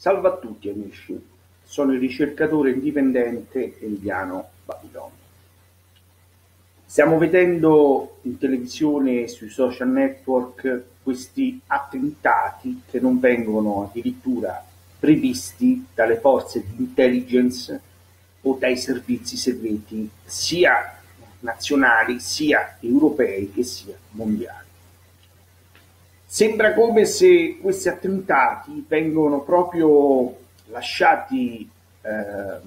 Salve a tutti amici, sono il ricercatore indipendente Emiliano Babilonio. Stiamo vedendo in televisione e sui social network questi attentati che non vengono addirittura previsti dalle forze di intelligence o dai servizi segreti sia nazionali sia europei che sia mondiali. Sembra come se questi attentati vengono proprio lasciati eh,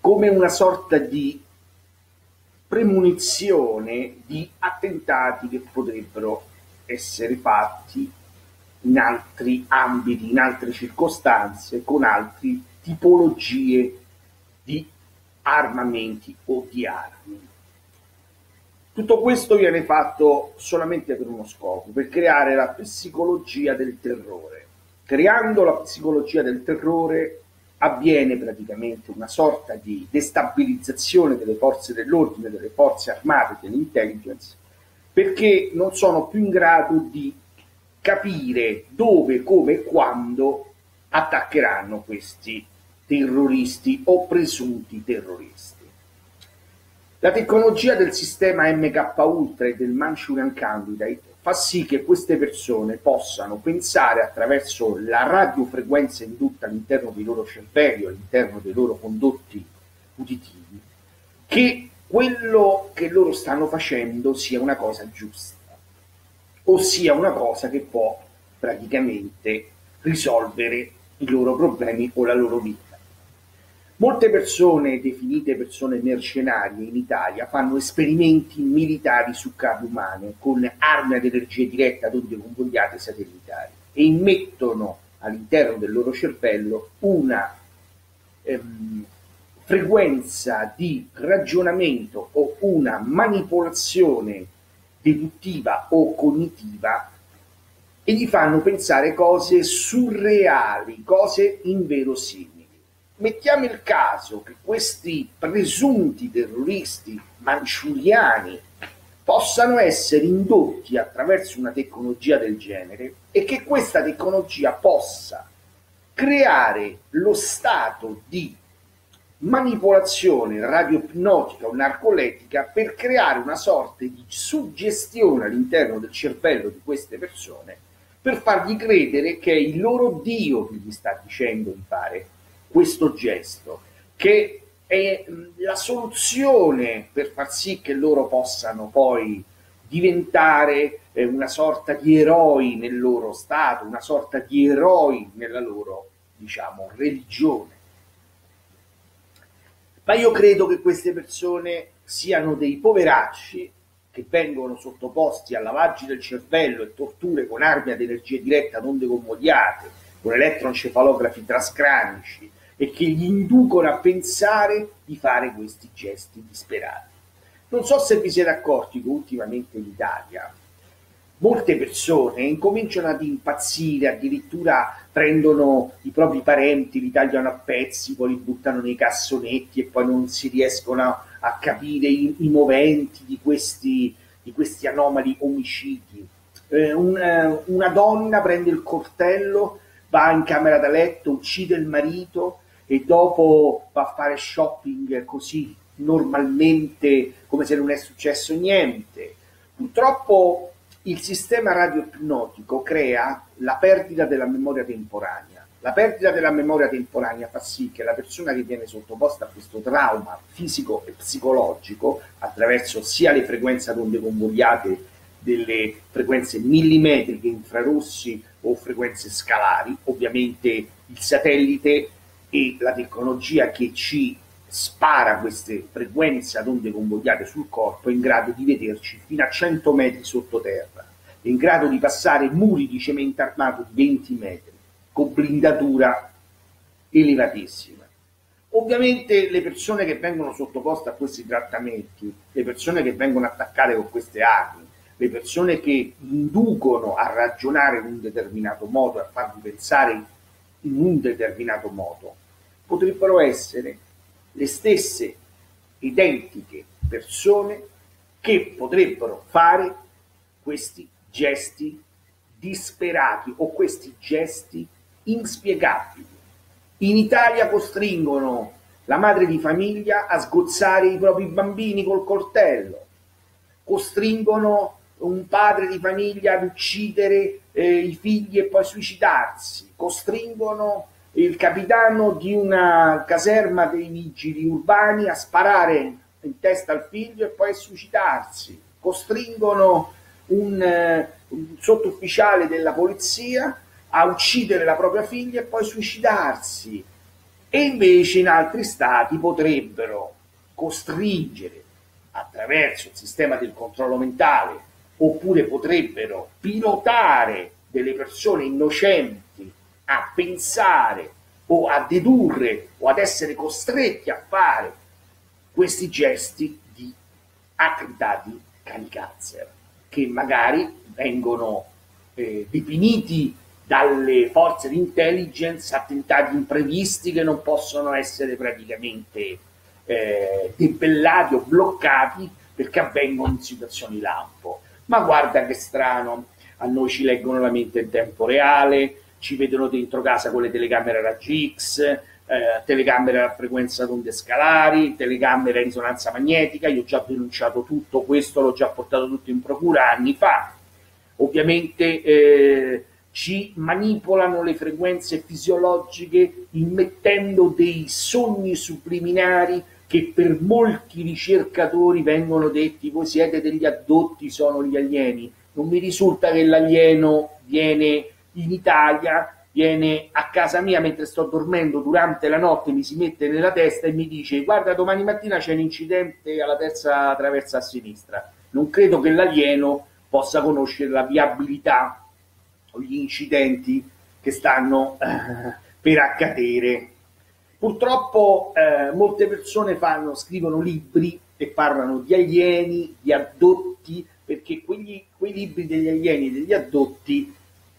come una sorta di premonizione di attentati che potrebbero essere fatti in altri ambiti, in altre circostanze, con altre tipologie di armamenti o di armi. Tutto questo viene fatto solamente per uno scopo, per creare la psicologia del terrore. Creando la psicologia del terrore avviene praticamente una sorta di destabilizzazione delle forze dell'ordine, delle forze armate, dell'intelligence, perché non sono più in grado di capire dove, come e quando attaccheranno questi terroristi o presunti terroristi. La tecnologia del sistema MK Ultra e del Manchurian Candidate fa sì che queste persone possano pensare attraverso la radiofrequenza indotta all'interno dei loro cervelli all'interno dei loro condotti uditivi che quello che loro stanno facendo sia una cosa giusta o sia una cosa che può praticamente risolvere i loro problemi o la loro vita. Molte persone definite persone mercenarie in Italia fanno esperimenti militari su cave umane con armi ad energia diretta ad onde convogliate satellitari e immettono all'interno del loro cervello una ehm, frequenza di ragionamento o una manipolazione deduttiva o cognitiva e gli fanno pensare cose surreali, cose inverosimili. Mettiamo il caso che questi presunti terroristi manciuriani possano essere indotti attraverso una tecnologia del genere e che questa tecnologia possa creare lo stato di manipolazione radioipnotica o narcoletica per creare una sorta di suggestione all'interno del cervello di queste persone per fargli credere che è il loro Dio che gli sta dicendo di fare questo gesto, che è la soluzione per far sì che loro possano poi diventare eh, una sorta di eroi nel loro stato, una sorta di eroi nella loro, diciamo, religione. Ma io credo che queste persone siano dei poveracci che vengono sottoposti a lavaggi del cervello e torture con armi ad energia diretta non deconvogliate, con elettroencefalografi trascranici, e che gli inducono a pensare di fare questi gesti disperati. Non so se vi siete accorti che ultimamente in Italia molte persone incominciano ad impazzire, addirittura prendono i propri parenti, li tagliano a pezzi, poi li buttano nei cassonetti e poi non si riescono a, capire i, i, moventi di questi, di questi anomali omicidi. Eh, una, una donna prende il coltello, va in camera da letto, uccide il marito e dopo va a fare shopping così normalmente come se non è successo niente. Purtroppo il sistema radioipnotico crea la perdita della memoria temporanea. La perdita della memoria temporanea fa sì che la persona che viene sottoposta a questo trauma fisico e psicologico, attraverso sia le frequenze ad onde convogliate delle frequenze millimetriche infrarossi o frequenze scalari, ovviamente il satellite e la tecnologia che ci spara queste frequenze ad onde convogliate sul corpo è in grado di vederci fino a 100 metri sottoterra, è in grado di passare muri di cemento armato di 20 metri, con blindatura elevatissima. Ovviamente le persone che vengono sottoposte a questi trattamenti, le persone che vengono attaccate con queste armi, le persone che inducono a ragionare in un determinato modo, a farvi pensare in un determinato modo, potrebbero essere le stesse identiche persone che potrebbero fare questi gesti disperati o questi gesti inspiegabili. In Italia costringono la madre di famiglia a sgozzare i propri bambini col coltello, costringono un padre di famiglia ad uccidere eh, i figli e poi suicidarsi, costringono il capitano di una caserma dei vigili urbani a sparare in testa al figlio e poi a suicidarsi, costringono un, eh, un sottufficiale della polizia a uccidere la propria figlia e poi suicidarsi. E invece in altri stati potrebbero costringere attraverso il sistema del controllo mentale oppure potrebbero pilotare delle persone innocenti a pensare o a dedurre o ad essere costretti a fare questi gesti di attività di kamikaze che magari vengono eh, definiti dalle forze di intelligence attentati imprevisti che non possono essere praticamente eh, debellati o bloccati perché avvengono in situazioni lampo. Ma guarda che strano, a noi ci leggono la mente in tempo reale, ci vedono dentro casa con le telecamere raggi X, eh, telecamere a frequenza d'onde scalari, telecamere a risonanza magnetica, io ho già denunciato tutto questo, l'ho già portato tutto in procura anni fa. Ovviamente eh, ci manipolano le frequenze fisiologiche immettendo dei sogni subliminari che per molti ricercatori vengono detti voi siete degli addotti, sono gli alieni. Non mi risulta che l'alieno viene in Italia, viene a casa mia mentre sto dormendo durante la notte, mi si mette nella testa e mi dice guarda domani mattina c'è un incidente alla terza traversa a sinistra. Non credo che l'alieno possa conoscere la viabilità o gli incidenti che stanno eh, per accadere Purtroppo eh, molte persone fanno, scrivono libri e parlano di alieni, di addotti, perché quegli, quei libri degli alieni e degli addotti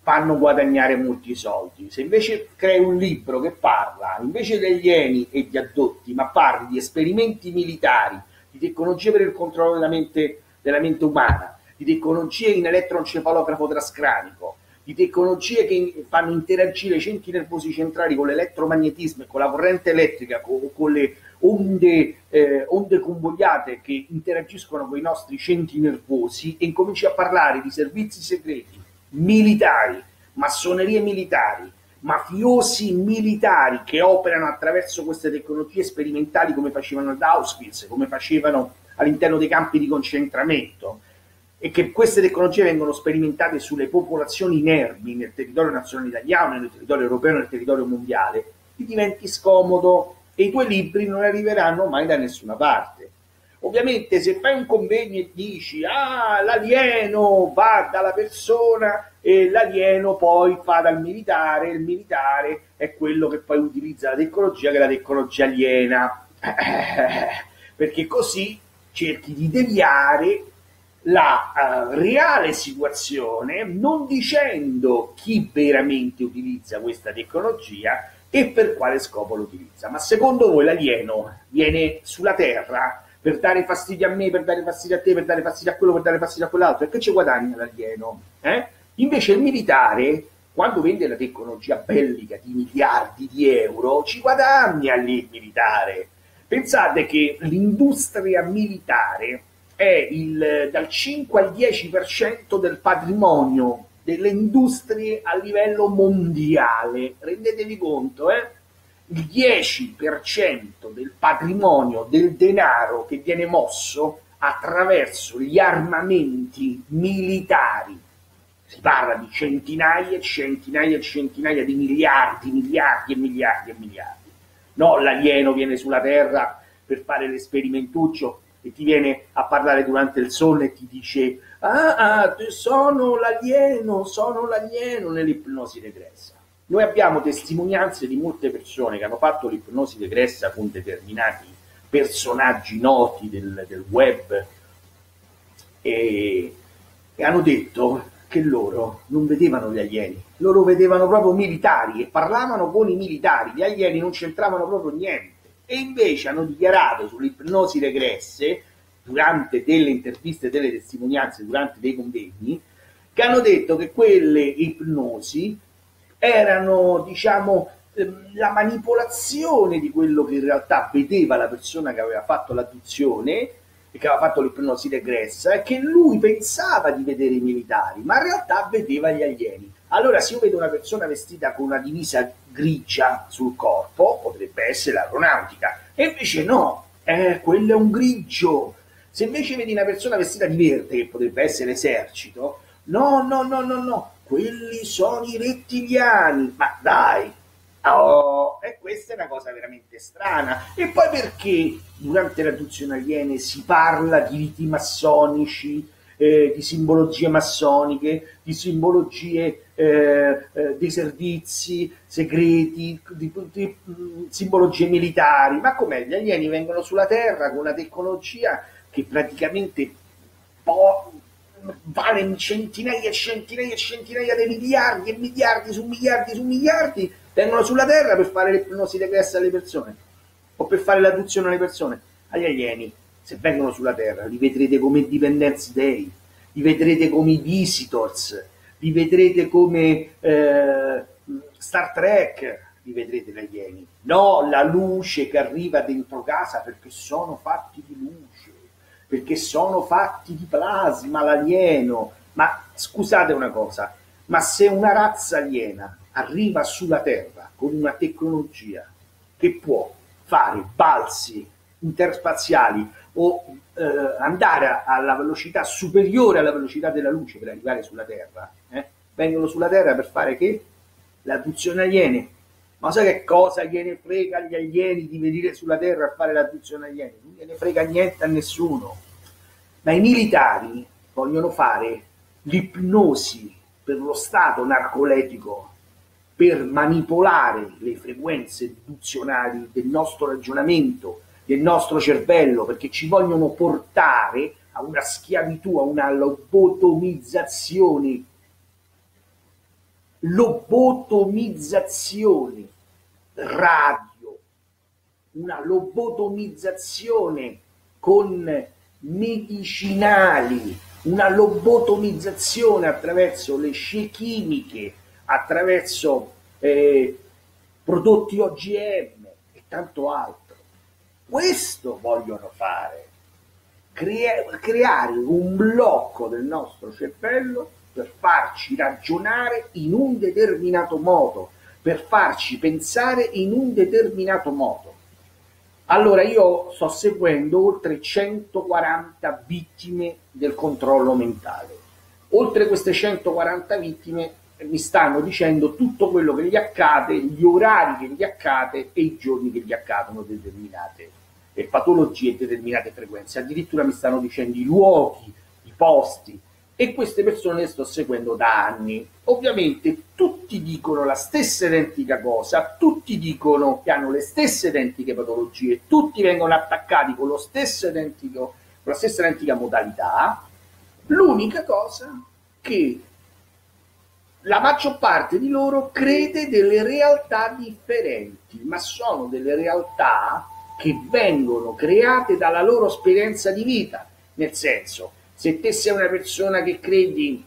fanno guadagnare molti soldi. Se invece crei un libro che parla invece degli alieni e di addotti, ma parli di esperimenti militari, di tecnologie per il controllo della mente, della mente umana, di tecnologie in elettroencefalografo trascranico, di tecnologie che fanno interagire i centri nervosi centrali con l'elettromagnetismo e con la corrente elettrica, con, con le onde, eh, onde convogliate che interagiscono con i nostri centri nervosi e incominci a parlare di servizi segreti, militari, massonerie militari, mafiosi militari che operano attraverso queste tecnologie sperimentali come facevano ad Auschwitz, come facevano all'interno dei campi di concentramento, e che queste tecnologie vengono sperimentate sulle popolazioni inermi nel territorio nazionale italiano, nel territorio europeo, nel territorio mondiale, ti diventi scomodo e i tuoi libri non arriveranno mai da nessuna parte. Ovviamente se fai un convegno e dici ah l'alieno va dalla persona e l'alieno poi fa dal militare, il militare è quello che poi utilizza la tecnologia che è la tecnologia aliena, perché così cerchi di deviare la uh, reale situazione non dicendo chi veramente utilizza questa tecnologia e per quale scopo lo utilizza. Ma secondo voi l'alieno viene sulla Terra per dare fastidio a me, per dare fastidio a te, per dare fastidio a quello, per dare fastidio a quell'altro? E che ci guadagna l'alieno? Eh? Invece il militare, quando vende la tecnologia bellica di miliardi di euro, ci guadagna lì il militare. Pensate che l'industria militare è il, dal 5 al 10% del patrimonio delle industrie a livello mondiale. Rendetevi conto, eh? Il 10% del patrimonio del denaro che viene mosso attraverso gli armamenti militari. Si parla di centinaia e centinaia e centinaia di miliardi, miliardi e miliardi e miliardi. No, l'alieno viene sulla Terra per fare l'esperimentuccio e ti viene a parlare durante il sonno e ti dice ah, ah sono l'alieno, sono l'alieno nell'ipnosi regressa. Noi abbiamo testimonianze di molte persone che hanno fatto l'ipnosi regressa con determinati personaggi noti del, del web e, e hanno detto che loro non vedevano gli alieni, loro vedevano proprio militari e parlavano con i militari, gli alieni non c'entravano proprio niente. E invece hanno dichiarato sulle ipnosi regresse durante delle interviste, delle testimonianze, durante dei convegni, che hanno detto che quelle ipnosi erano, diciamo, ehm, la manipolazione di quello che in realtà vedeva la persona che aveva fatto l'adduzione e che aveva fatto l'ipnosi regressa e che lui pensava di vedere i militari, ma in realtà vedeva gli alieni. Allora, se io vedo una persona vestita con una divisa grigia sul corpo, potrebbe essere l'aeronautica, e invece no, eh, quello è un grigio. Se invece vedi una persona vestita di verde, che potrebbe essere l'esercito, no, no, no, no, no, quelli sono i rettiliani. Ma dai, Oh, e questa è una cosa veramente strana. E poi perché durante la traduzione aliene si parla di riti massonici, eh, di simbologie massoniche, di simbologie eh, eh, dei servizi segreti, di, di, di, simbologie militari. Ma com'è? Gli alieni vengono sulla Terra con una tecnologia che praticamente po- vale centinaia e centinaia e centinaia di miliardi e miliardi su miliardi su miliardi, vengono sulla Terra per fare l'ipnosi regressa alle persone o per fare l'adduzione alle persone. Agli alieni se vengono sulla Terra, li vedrete come Independence Day, li vedrete come i Visitors, li vedrete come eh, Star Trek, li vedrete gli alieni. No, la luce che arriva dentro casa perché sono fatti di luce, perché sono fatti di plasma l'alieno. Ma scusate una cosa, ma se una razza aliena arriva sulla Terra con una tecnologia che può fare balzi interspaziali o eh, andare alla velocità superiore alla velocità della luce per arrivare sulla Terra, eh? vengono sulla Terra per fare che? L'adduzione aliene. Ma sai che cosa gliene frega agli alieni di venire sulla Terra a fare l'adduzione alieni? Non gliene frega niente a nessuno. Ma i militari vogliono fare l'ipnosi per lo stato narcoletico per manipolare le frequenze deduzionali del nostro ragionamento, del nostro cervello perché ci vogliono portare a una schiavitù, a una lobotomizzazione. Lobotomizzazione radio, una lobotomizzazione con medicinali, una lobotomizzazione attraverso le scie chimiche, attraverso eh, prodotti OGM e tanto altro. Questo vogliono fare, crea- creare un blocco del nostro cervello per farci ragionare in un determinato modo, per farci pensare in un determinato modo. Allora io sto seguendo oltre 140 vittime del controllo mentale. Oltre queste 140 vittime mi stanno dicendo tutto quello che gli accade, gli orari che gli accade e i giorni che gli accadono determinate patologie e determinate frequenze. Addirittura mi stanno dicendo i luoghi, i posti e queste persone le sto seguendo da anni. Ovviamente tutti dicono la stessa identica cosa, tutti dicono che hanno le stesse identiche patologie, tutti vengono attaccati con, lo stesso identico, con la stessa identica modalità. L'unica cosa che la maggior parte di loro crede delle realtà differenti, ma sono delle realtà che vengono create dalla loro esperienza di vita. Nel senso, se te sei una persona che credi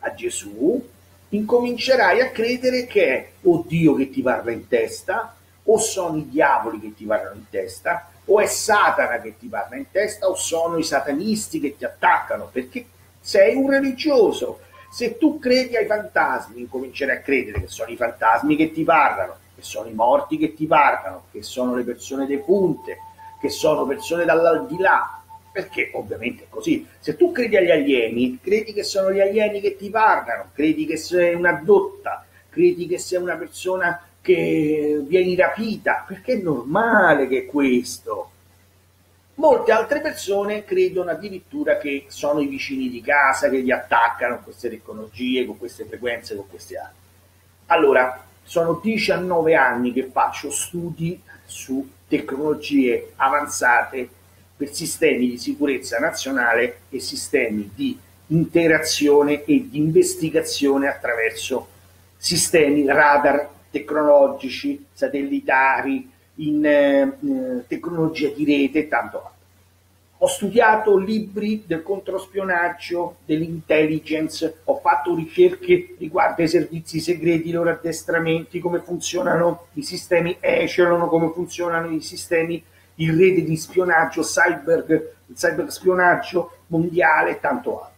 a Gesù, incomincerai a credere che è o Dio che ti parla in testa, o sono i diavoli che ti parlano in testa, o è Satana che ti parla in testa, o sono i satanisti che ti attaccano, perché sei un religioso. Se tu credi ai fantasmi, incomincerai a credere che sono i fantasmi che ti parlano, che sono i morti che ti parlano, che sono le persone defunte, che sono persone dall'aldilà, perché ovviamente è così. Se tu credi agli alieni, credi che sono gli alieni che ti parlano, credi che sei una dotta, credi che sei una persona che vieni rapita, perché è normale che è questo. Molte altre persone credono addirittura che sono i vicini di casa che li attaccano con queste tecnologie, con queste frequenze, con queste armi. Allora, sono 19 anni che faccio studi su tecnologie avanzate per sistemi di sicurezza nazionale e sistemi di interazione e di investigazione attraverso sistemi radar tecnologici, satellitari, in eh, tecnologia di rete e tanto altro. ho studiato libri del controspionaggio, dell'intelligence, ho fatto ricerche riguardo ai servizi segreti, i loro addestramenti, come funzionano i sistemi Echelon, come funzionano i sistemi in rete di spionaggio, cyber, cyberspionaggio mondiale e tanto altro.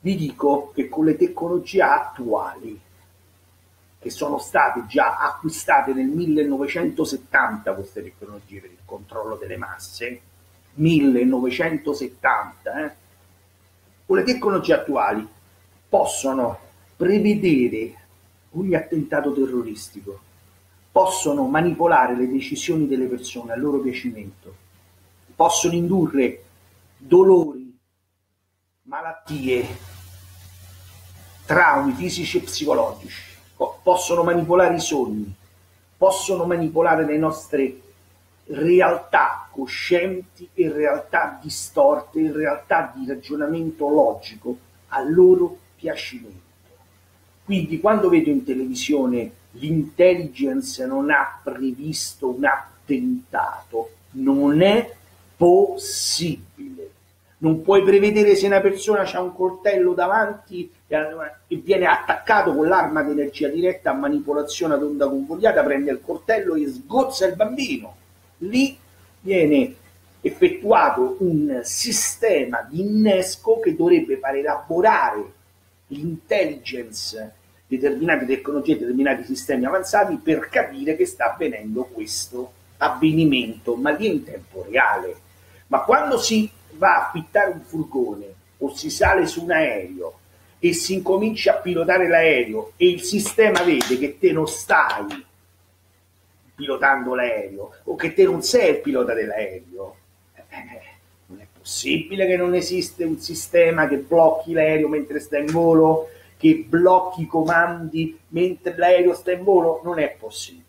Vi dico che con le tecnologie attuali, che sono state già acquistate nel 1970 queste tecnologie per il controllo delle masse, 1970, eh, con le tecnologie attuali possono prevedere ogni attentato terroristico, possono manipolare le decisioni delle persone a loro piacimento, possono indurre dolori, malattie, traumi fisici e psicologici, possono manipolare i sogni, possono manipolare le nostre realtà coscienti e realtà distorte, realtà di ragionamento logico a loro piacimento. Quindi quando vedo in televisione l'intelligence non ha previsto un attentato, non è possibile. Non puoi prevedere se una persona ha un coltello davanti e viene attaccato con l'arma di energia diretta a manipolazione ad onda convogliata, prende il coltello e sgozza il bambino lì viene effettuato un sistema di innesco che dovrebbe far elaborare l'intelligence determinate tecnologie, determinati sistemi avanzati per capire che sta avvenendo questo avvenimento, ma lì in tempo reale. Ma quando si va a affittare un furgone o si sale su un aereo e si incomincia a pilotare l'aereo e il sistema vede che te non stai pilotando l'aereo o che te non sei il pilota dell'aereo. Eh, non è possibile che non esiste un sistema che blocchi l'aereo mentre sta in volo, che blocchi i comandi mentre l'aereo sta in volo. Non è possibile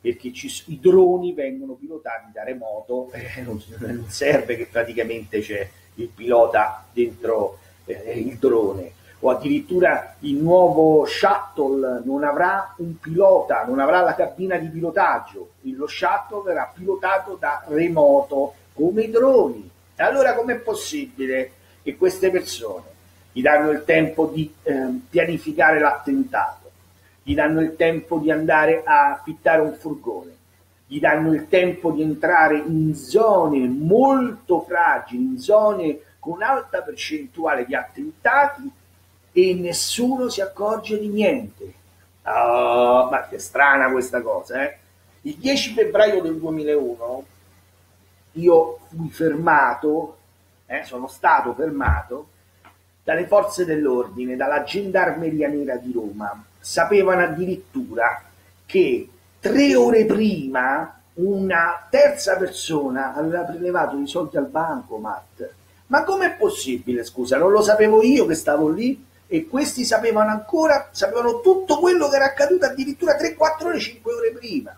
perché ci, i droni vengono pilotati da remoto, eh, non, non, serve che praticamente c'è il pilota dentro eh, il drone o addirittura il nuovo shuttle non avrà un pilota, non avrà la cabina di pilotaggio, lo shuttle verrà pilotato da remoto come i droni. Allora com'è possibile che queste persone gli danno il tempo di eh, pianificare l'attentato, gli danno il tempo di andare a affittare un furgone, gli danno il tempo di entrare in zone molto fragili, in zone con alta percentuale di attentati e nessuno si accorge di niente. Oh, ma che strana questa cosa, eh? Il 10 febbraio del 2001 io fui fermato, eh, sono stato fermato dalle forze dell'ordine, dalla gendarmeria nera di Roma. Sapevano addirittura che tre ore prima una terza persona aveva prelevato i soldi al bancomat. Ma com'è possibile, scusa? Non lo sapevo io che stavo lì? e questi sapevano ancora, sapevano tutto quello che era accaduto addirittura 3, 4 ore, 5 ore prima.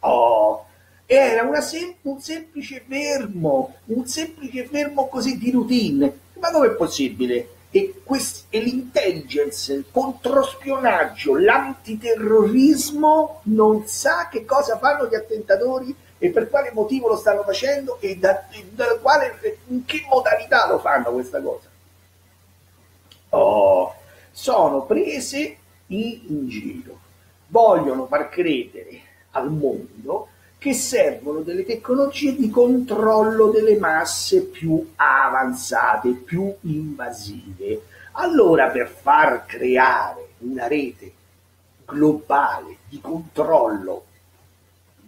Oh, era sem- un semplice fermo, un semplice fermo così di routine. Ma com'è possibile? E, quest- e l'intelligence, il controspionaggio, l'antiterrorismo non sa che cosa fanno gli attentatori e per quale motivo lo stanno facendo e da, e da quale, in che modalità lo fanno questa cosa. Oh, sono prese in giro. Vogliono far credere al mondo che servono delle tecnologie di controllo delle masse più avanzate, più invasive. Allora per far creare una rete globale di controllo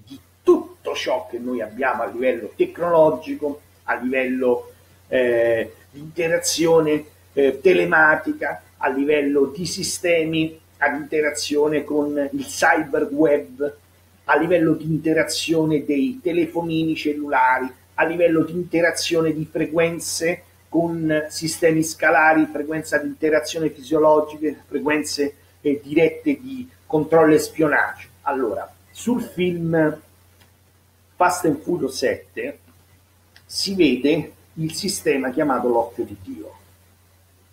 di tutto ciò che noi abbiamo a livello tecnologico, a livello eh, di interazione eh, telematica, a livello di sistemi ad interazione con il cyber web, a livello di interazione dei telefonini cellulari, a livello di interazione di frequenze con sistemi scalari, frequenza di interazione fisiologiche, frequenze eh, dirette di controllo e spionaggio. Allora, sul film Fast and Furious 7 si vede il sistema chiamato l'occhio di Dio.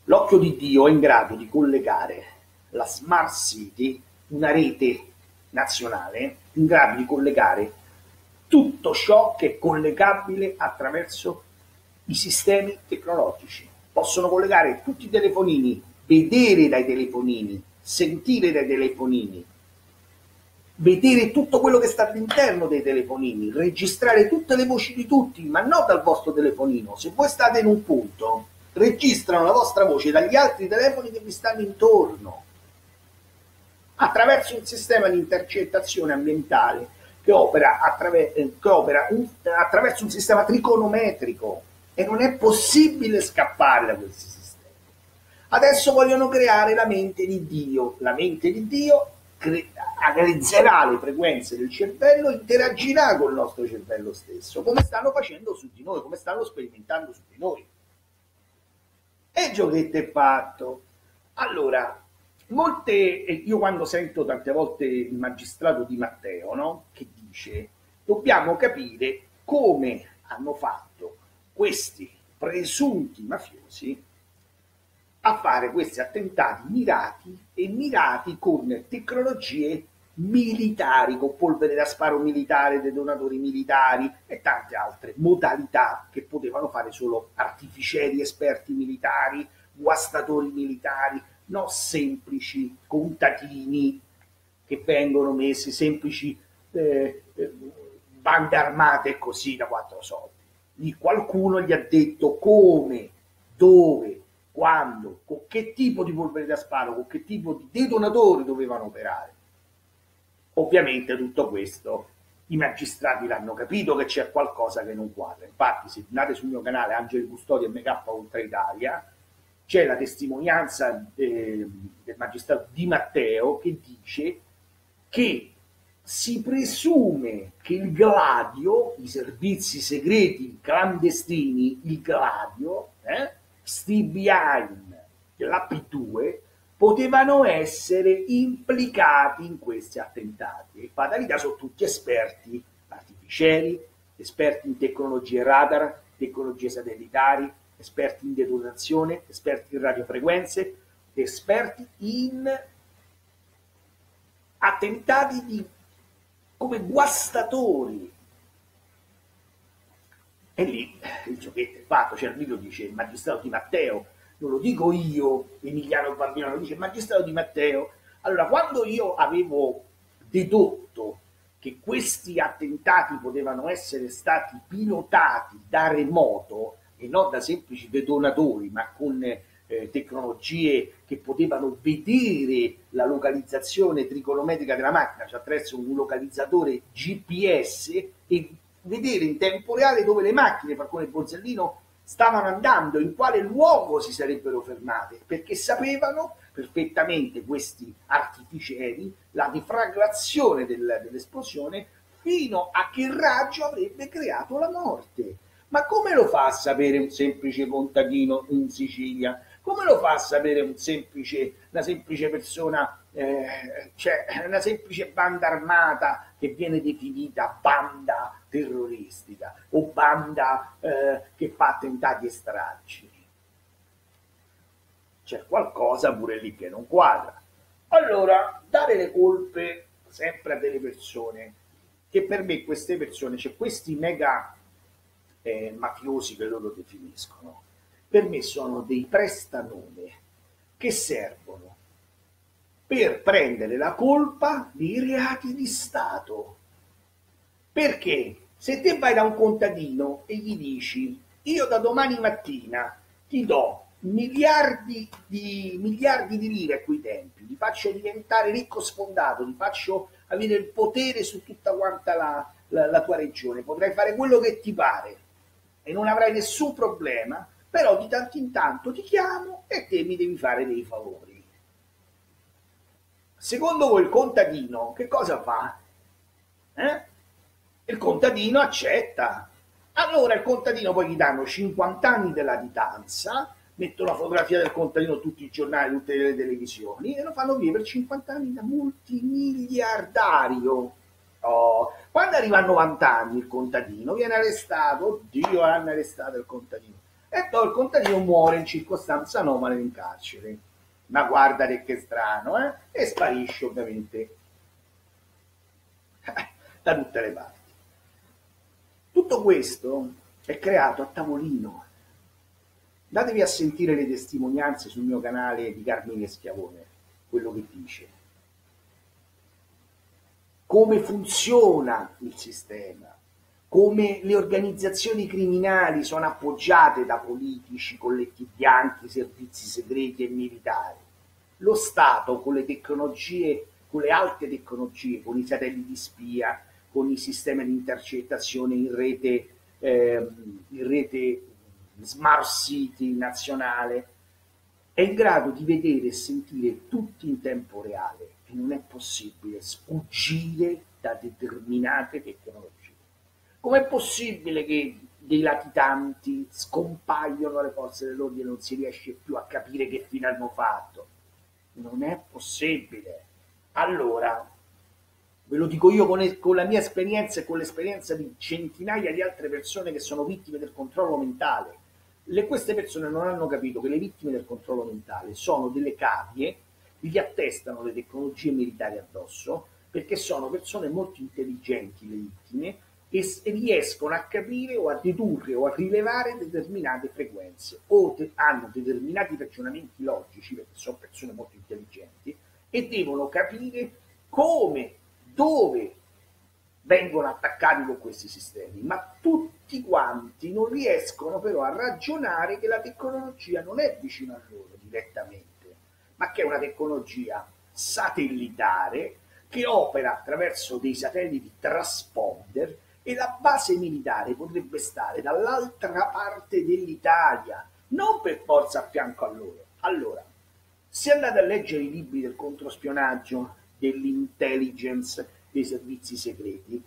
L'occhio di Dio è in grado di collegare la Smart City, una rete nazionale, in grado di collegare tutto ciò che è collegabile attraverso i sistemi tecnologici. Possono collegare tutti i telefonini, vedere dai telefonini, sentire dai telefonini, vedere tutto quello che sta all'interno dei telefonini, registrare tutte le voci di tutti, ma non dal vostro telefonino. Se voi state in un punto, registrano la vostra voce dagli altri telefoni che vi stanno intorno, attraverso un sistema di intercettazione ambientale che opera, attraver- eh, che opera un, attraverso un sistema trigonometrico e non è possibile scappare da questi sistemi. Adesso vogliono creare la mente di Dio. La mente di Io analizzerà le frequenze del cervello, interagirà con il nostro cervello stesso, come stanno facendo su di noi, come stanno sperimentando su di noi. E giochetto è fatto. Allora, molte, io quando sento tante volte il magistrato di Matteo, no? che dice, dobbiamo capire come hanno fatto questi presunti mafiosi a fare questi attentati mirati e mirati con tecnologie militari, con polvere da sparo militare, detonatori militari e tante altre modalità che potevano fare solo artificieri esperti militari, guastatori militari, non semplici contatini che vengono messi, semplici eh, eh, bande armate così da quattro soldi. Lì qualcuno gli ha detto come, dove, quando, con che tipo di polvere da sparo, con che tipo di detonatori dovevano operare. Ovviamente tutto questo i magistrati l'hanno capito che c'è qualcosa che non quadra. Infatti, se andate sul mio canale Angeli Custodi e MK Ultra Italia, c'è la testimonianza eh, del magistrato Di Matteo che dice che si presume che il Gladio, i servizi segreti clandestini, il Gladio, eh, della P2 potevano essere implicati in questi attentati. E Fatalità sono tutti esperti artificieri, esperti in tecnologie radar, tecnologie satellitari, esperti in detonazione, esperti in radiofrequenze, esperti in attentati di, come guastatori e lì il giochetto è fatto, Cervillo dice il magistrato di Matteo, non lo dico io, Emiliano Bambino, lo dice il magistrato di Matteo. Allora, quando io avevo dedotto che questi attentati potevano essere stati pilotati da remoto e non da semplici detonatori, ma con eh, tecnologie che potevano vedere la localizzazione trigonometrica della macchina, cioè attraverso un localizzatore GPS e vedere in tempo reale dove le macchine, Falcone e Borsellino, stavano andando, in quale luogo si sarebbero fermate, perché sapevano perfettamente questi artificieri la deflagrazione del, dell'esplosione fino a che raggio avrebbe creato la morte. Ma come lo fa a sapere un semplice contadino in Sicilia? Come lo fa a sapere un semplice, una semplice persona, eh, cioè una semplice banda armata che viene definita banda terroristica o banda eh, che fa attentati e stragi. C'è qualcosa pure lì che non quadra. Allora, dare le colpe sempre a delle persone, che per me queste persone, cioè questi mega eh, mafiosi che loro definiscono, per me sono dei prestanome che servono per prendere la colpa dei reati di Stato. Perché? Se te vai da un contadino e gli dici io da domani mattina ti do miliardi di, miliardi di lire a quei tempi, ti faccio diventare ricco sfondato, ti faccio avere il potere su tutta quanta la, la, la tua regione, potrai fare quello che ti pare e non avrai nessun problema, però di tanto in tanto ti chiamo e te mi devi fare dei favori. Secondo voi il contadino che cosa fa? Eh? il contadino accetta. Allora il contadino poi gli danno 50 anni della latitanza, mettono la fotografia del contadino tutti i giornali, tutte le televisioni e lo fanno vivere 50 anni da multimiliardario. Oh. Quando arriva a 90 anni il contadino viene arrestato, Dio hanno arrestato il contadino, e poi il contadino muore in circostanza anomala in carcere. Ma guarda che strano, eh? E sparisce ovviamente da tutte le parti. Tutto questo è creato a tavolino, Datevi a sentire le testimonianze sul mio canale di Carmine Schiavone, quello che dice. Come funziona il sistema, come le organizzazioni criminali sono appoggiate da politici, colletti bianchi, servizi segreti e militari. Lo Stato con le tecnologie, con le alte tecnologie, con i satelliti spia, con i sistemi di intercettazione in rete, eh, in rete smart city nazionale, è in grado di vedere e sentire tutti in tempo reale non è possibile sfuggire da determinate tecnologie. Com'è possibile che dei latitanti scompaiono le forze dell'ordine e non si riesce più a capire che fine hanno fatto? Non è possibile. Allora, ve lo dico io con, con la mia esperienza e con l'esperienza di centinaia di altre persone che sono vittime del controllo mentale. Le, queste persone non hanno capito che le vittime del controllo mentale sono delle cavie che gli attestano le tecnologie militari addosso perché sono persone molto intelligenti le vittime e riescono a capire o a dedurre o a rilevare determinate frequenze. O te- hanno determinati ragionamenti logici, perché sono persone molto intelligenti, e devono capire come, dove vengono attaccati con questi sistemi, ma tutti quanti non riescono però a ragionare che la tecnologia non è vicino a loro direttamente, ma che è una tecnologia satellitare che opera attraverso dei satelliti transponder e la base militare potrebbe stare dall'altra parte dell'Italia, non per forza a fianco a loro. Allora, se andate a leggere i libri del controspionaggio, dell'intelligence, dei servizi segreti,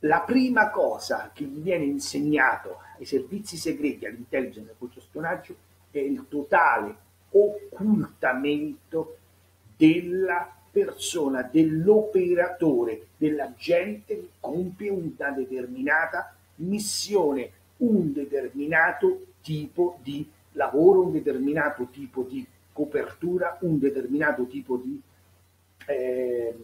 la prima cosa che gli viene insegnato ai servizi segreti, all'intelligence e al controspionaggio è il totale occultamento della persona, dell'operatore, dell'agente che compie una determinata missione, un determinato tipo di lavoro, un determinato tipo di copertura, un determinato tipo di eh,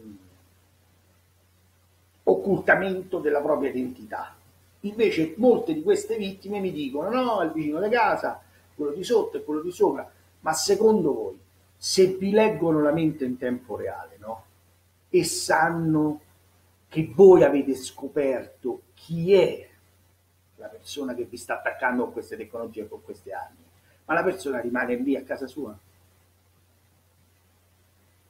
occultamento della propria identità. Invece molte di queste vittime mi dicono no, il vicino di casa, quello di sotto e quello di sopra, ma secondo voi se vi leggono la mente in tempo reale, no? E sanno che voi avete scoperto chi è la persona che vi sta attaccando con queste tecnologie con queste armi, ma la persona rimane lì a casa sua.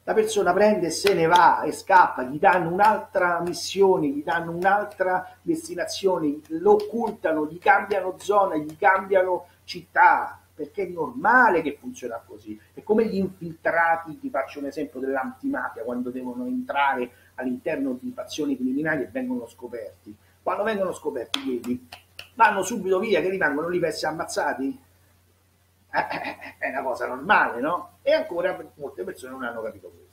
La persona prende e se ne va e scappa, gli danno un'altra missione, gli danno un'altra destinazione, lo occultano, gli cambiano zona, gli cambiano città, perché è normale che funziona così. È come gli infiltrati, ti faccio un esempio dell'antimafia, quando devono entrare all'interno di fazioni criminali e vengono scoperti. Quando vengono scoperti, vedi, vanno subito via, che rimangono lì per essere ammazzati? Eh, eh, eh, è una cosa normale, no? E ancora molte persone non hanno capito questo.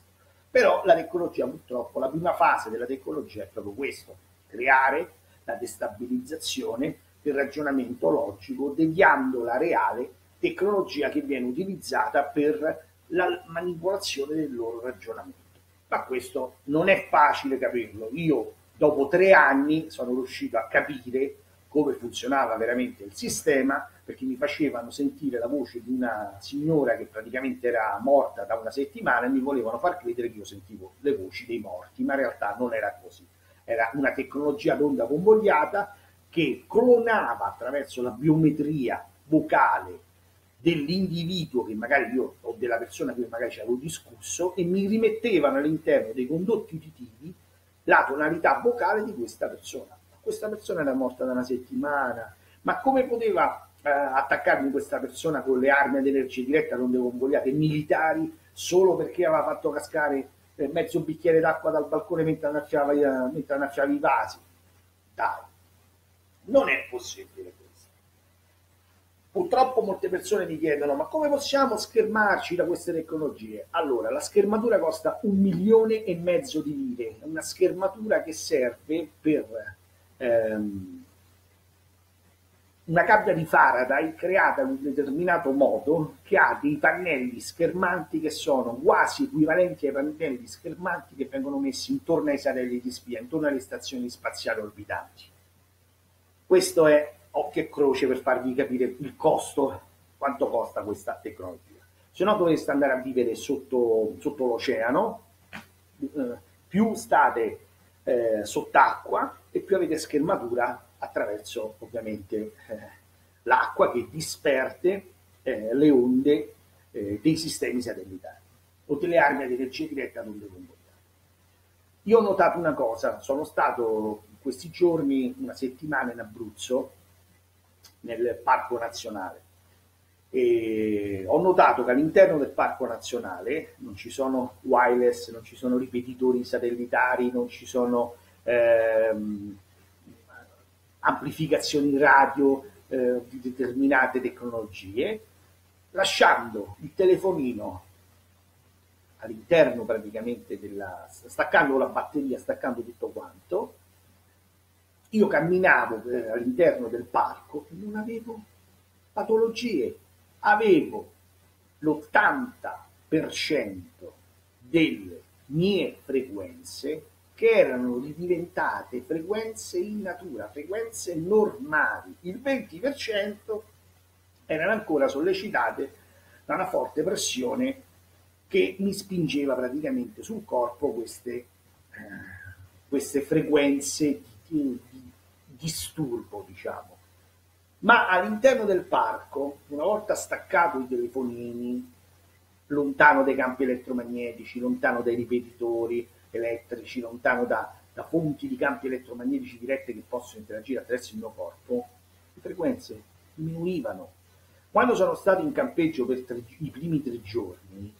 Però la tecnologia, purtroppo, la prima fase della tecnologia è proprio questo, creare la destabilizzazione del ragionamento logico, deviando la reale tecnologia che viene utilizzata per la manipolazione del loro ragionamento. Ma questo non è facile capirlo. Io dopo tre anni sono riuscito a capire come funzionava veramente il sistema perché mi facevano sentire la voce di una signora che praticamente era morta da una settimana e mi volevano far credere che io sentivo le voci dei morti, ma in realtà non era così. Era una tecnologia d'onda convogliata che clonava attraverso la biometria vocale dell'individuo che magari io o della persona che magari ci avevo discusso e mi rimettevano all'interno dei condotti uditivi la tonalità vocale di questa persona. Questa persona era morta da una settimana, ma come poteva eh, attaccarmi questa persona con le armi ad energia diretta, non le convogliate, militari, solo perché aveva fatto cascare eh, mezzo bicchiere d'acqua dal balcone mentre annaffiava, mentre annaffiava i vasi? Dai, non è possibile. Purtroppo molte persone mi chiedono ma come possiamo schermarci da queste tecnologie? Allora, la schermatura costa un milione e mezzo di lire, una schermatura che serve per ehm, una gabbia di Faraday creata in un determinato modo che ha dei pannelli schermanti che sono quasi equivalenti ai pannelli schermanti che vengono messi intorno ai satelliti spia, intorno alle stazioni spaziali orbitanti. Questo è occhio e croce per farvi capire il costo quanto costa questa tecnologia. Se no dovreste andare a vivere sotto, sotto l'oceano, eh, più state eh, sott'acqua e più avete schermatura attraverso ovviamente eh, l'acqua che disperte eh, le onde eh, dei sistemi satellitari o delle armi ad energia diretta ad onde convogliate. Io ho notato una cosa, sono stato in questi giorni una settimana in Abruzzo nel Parco Nazionale. E ho notato che all'interno del Parco Nazionale non ci sono wireless, non ci sono ripetitori satellitari, non ci sono ehm, amplificazioni radio eh, di determinate tecnologie, lasciando il telefonino all'interno praticamente della, staccando la batteria, staccando tutto quanto, io camminavo eh, all'interno del parco e non avevo patologie, avevo l'80% delle mie frequenze che erano diventate frequenze in natura, frequenze normali. Il 20% erano ancora sollecitate da una forte pressione che mi spingeva praticamente sul corpo queste, eh, queste frequenze di, di disturbo, diciamo. Ma all'interno del parco, una volta staccato i telefonini, lontano dai campi elettromagnetici, lontano dai ripetitori elettrici, lontano da, da fonti di campi elettromagnetici dirette che possono interagire attraverso il mio corpo, le frequenze diminuivano. Quando sono stato in campeggio per tre, i primi tre giorni,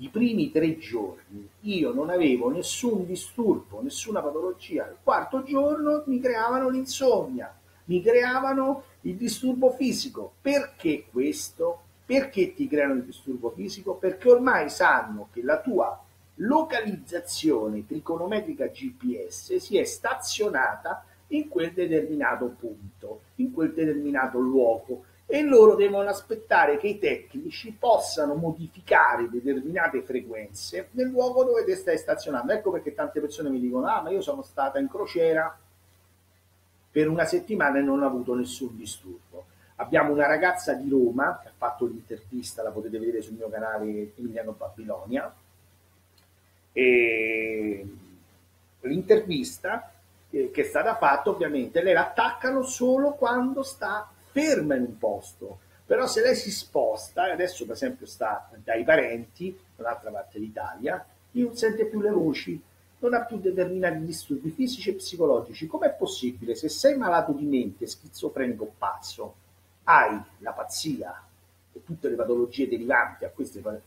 i primi tre giorni io non avevo nessun disturbo, nessuna patologia. Il quarto giorno mi creavano l'insonnia, mi creavano il disturbo fisico. Perché questo? Perché ti creano il disturbo fisico? Perché ormai sanno che la tua localizzazione trigonometrica GPS si è stazionata in quel determinato punto, in quel determinato luogo e loro devono aspettare che i tecnici possano modificare determinate frequenze nel luogo dove te stai stazionando. Ecco perché tante persone mi dicono: Ah, ma io sono stata in crociera per una settimana e non ho avuto nessun disturbo. Abbiamo una ragazza di Roma che ha fatto l'intervista, la potete vedere sul mio canale Emiliano Babilonia. E l'intervista che è stata fatta, ovviamente, lei l'attaccano solo quando sta ferma in un posto, però se lei si sposta, adesso per esempio sta dai parenti, dall'altra parte d'Italia, non sente più le voci, non ha più determinati disturbi fisici e psicologici. Com'è possibile se sei malato di mente, schizofrenico o pazzo, hai la pazzia e tutte le patologie derivanti a, queste, a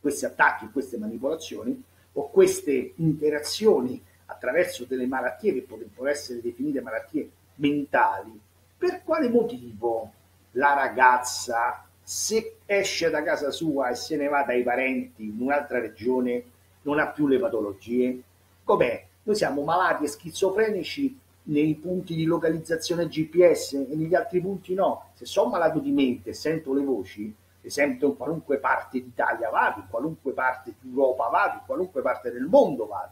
questi attacchi, a queste manipolazioni o queste interazioni attraverso delle malattie che potrebbero essere definite malattie mentali, per quale motivo la ragazza, se esce da casa sua e se ne va dai parenti in un'altra regione, non ha più le patologie? Com'è? Noi siamo malati e schizofrenici nei punti di localizzazione GPS e negli altri punti no. Se sono malato di mente e sento le voci, le sento in qualunque parte d'Italia vado, in qualunque parte d'Europa vado, in qualunque parte del mondo vado.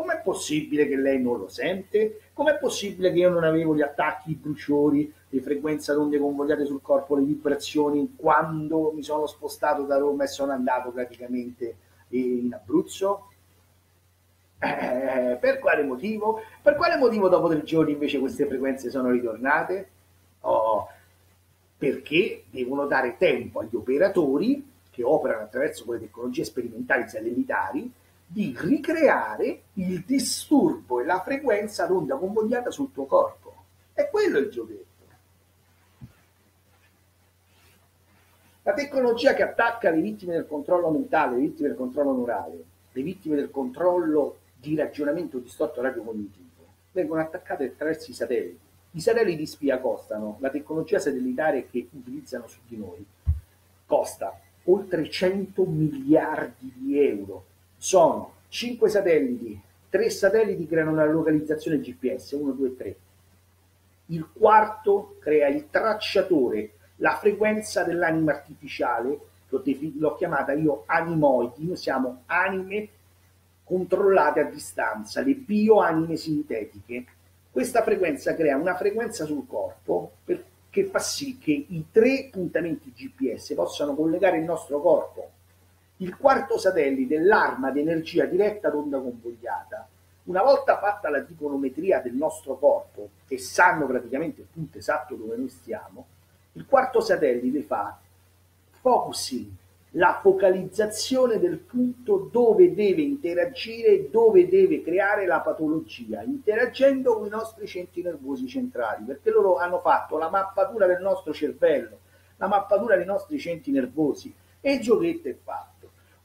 Com'è possibile che lei non lo sente? Com'è possibile che io non avevo gli attacchi, i bruciori, le frequenze ad onde convogliate sul corpo, le vibrazioni quando mi sono spostato da Roma e sono andato praticamente in Abruzzo? Eh, per quale motivo? Per quale motivo dopo tre giorni invece queste frequenze sono ritornate? Oh, perché devono dare tempo agli operatori che operano attraverso quelle tecnologie sperimentali satellitari di ricreare il disturbo e la frequenza d'onda convogliata sul tuo corpo. E quello è il giochetto. La tecnologia che attacca le vittime del controllo mentale, le vittime del controllo neurale, le vittime del controllo di ragionamento distorto radiocognitivo, vengono attaccate attraverso i satelliti. I satelliti spia costano, la tecnologia satellitare che utilizzano su di noi costa oltre 100 miliardi di euro sono 5 satelliti, 3 satelliti creano una localizzazione GPS, 1, 2, 3. Il quarto crea il tracciatore, la frequenza dell'anima artificiale, l'ho, defin- l'ho chiamata io animoidi, noi siamo anime controllate a distanza, le bioanime sintetiche. Questa frequenza crea una frequenza sul corpo per che fa sì che i tre puntamenti GPS possano collegare il nostro corpo. Il quarto satellite è l'arma di energia diretta ad onda convogliata. Una volta fatta la trigonometria del nostro corpo e sanno praticamente il punto esatto dove noi stiamo, il quarto satellite fa focusing, la focalizzazione del punto dove deve interagire, dove deve creare la patologia, interagendo con i nostri centri nervosi centrali, perché loro hanno fatto la mappatura del nostro cervello, la mappatura dei nostri centri nervosi e il giochetto è fatto.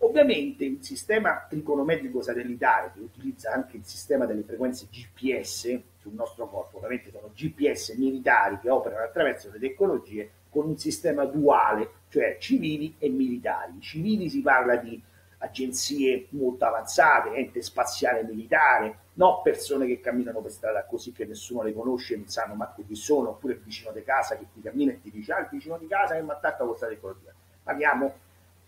Ovviamente il sistema trigonometrico satellitare, che utilizza anche il sistema delle frequenze GPS sul nostro corpo, ovviamente sono GPS militari che operano attraverso le tecnologie con un sistema duale, cioè civili e militari. Civili si parla di agenzie molto avanzate, ente spaziale militare, no persone che camminano per strada così che nessuno le conosce, non sanno manco chi sono, oppure il vicino di casa che ti cammina e ti dice ah il vicino di casa che mi attacca con questa tecnologia. Parliamo,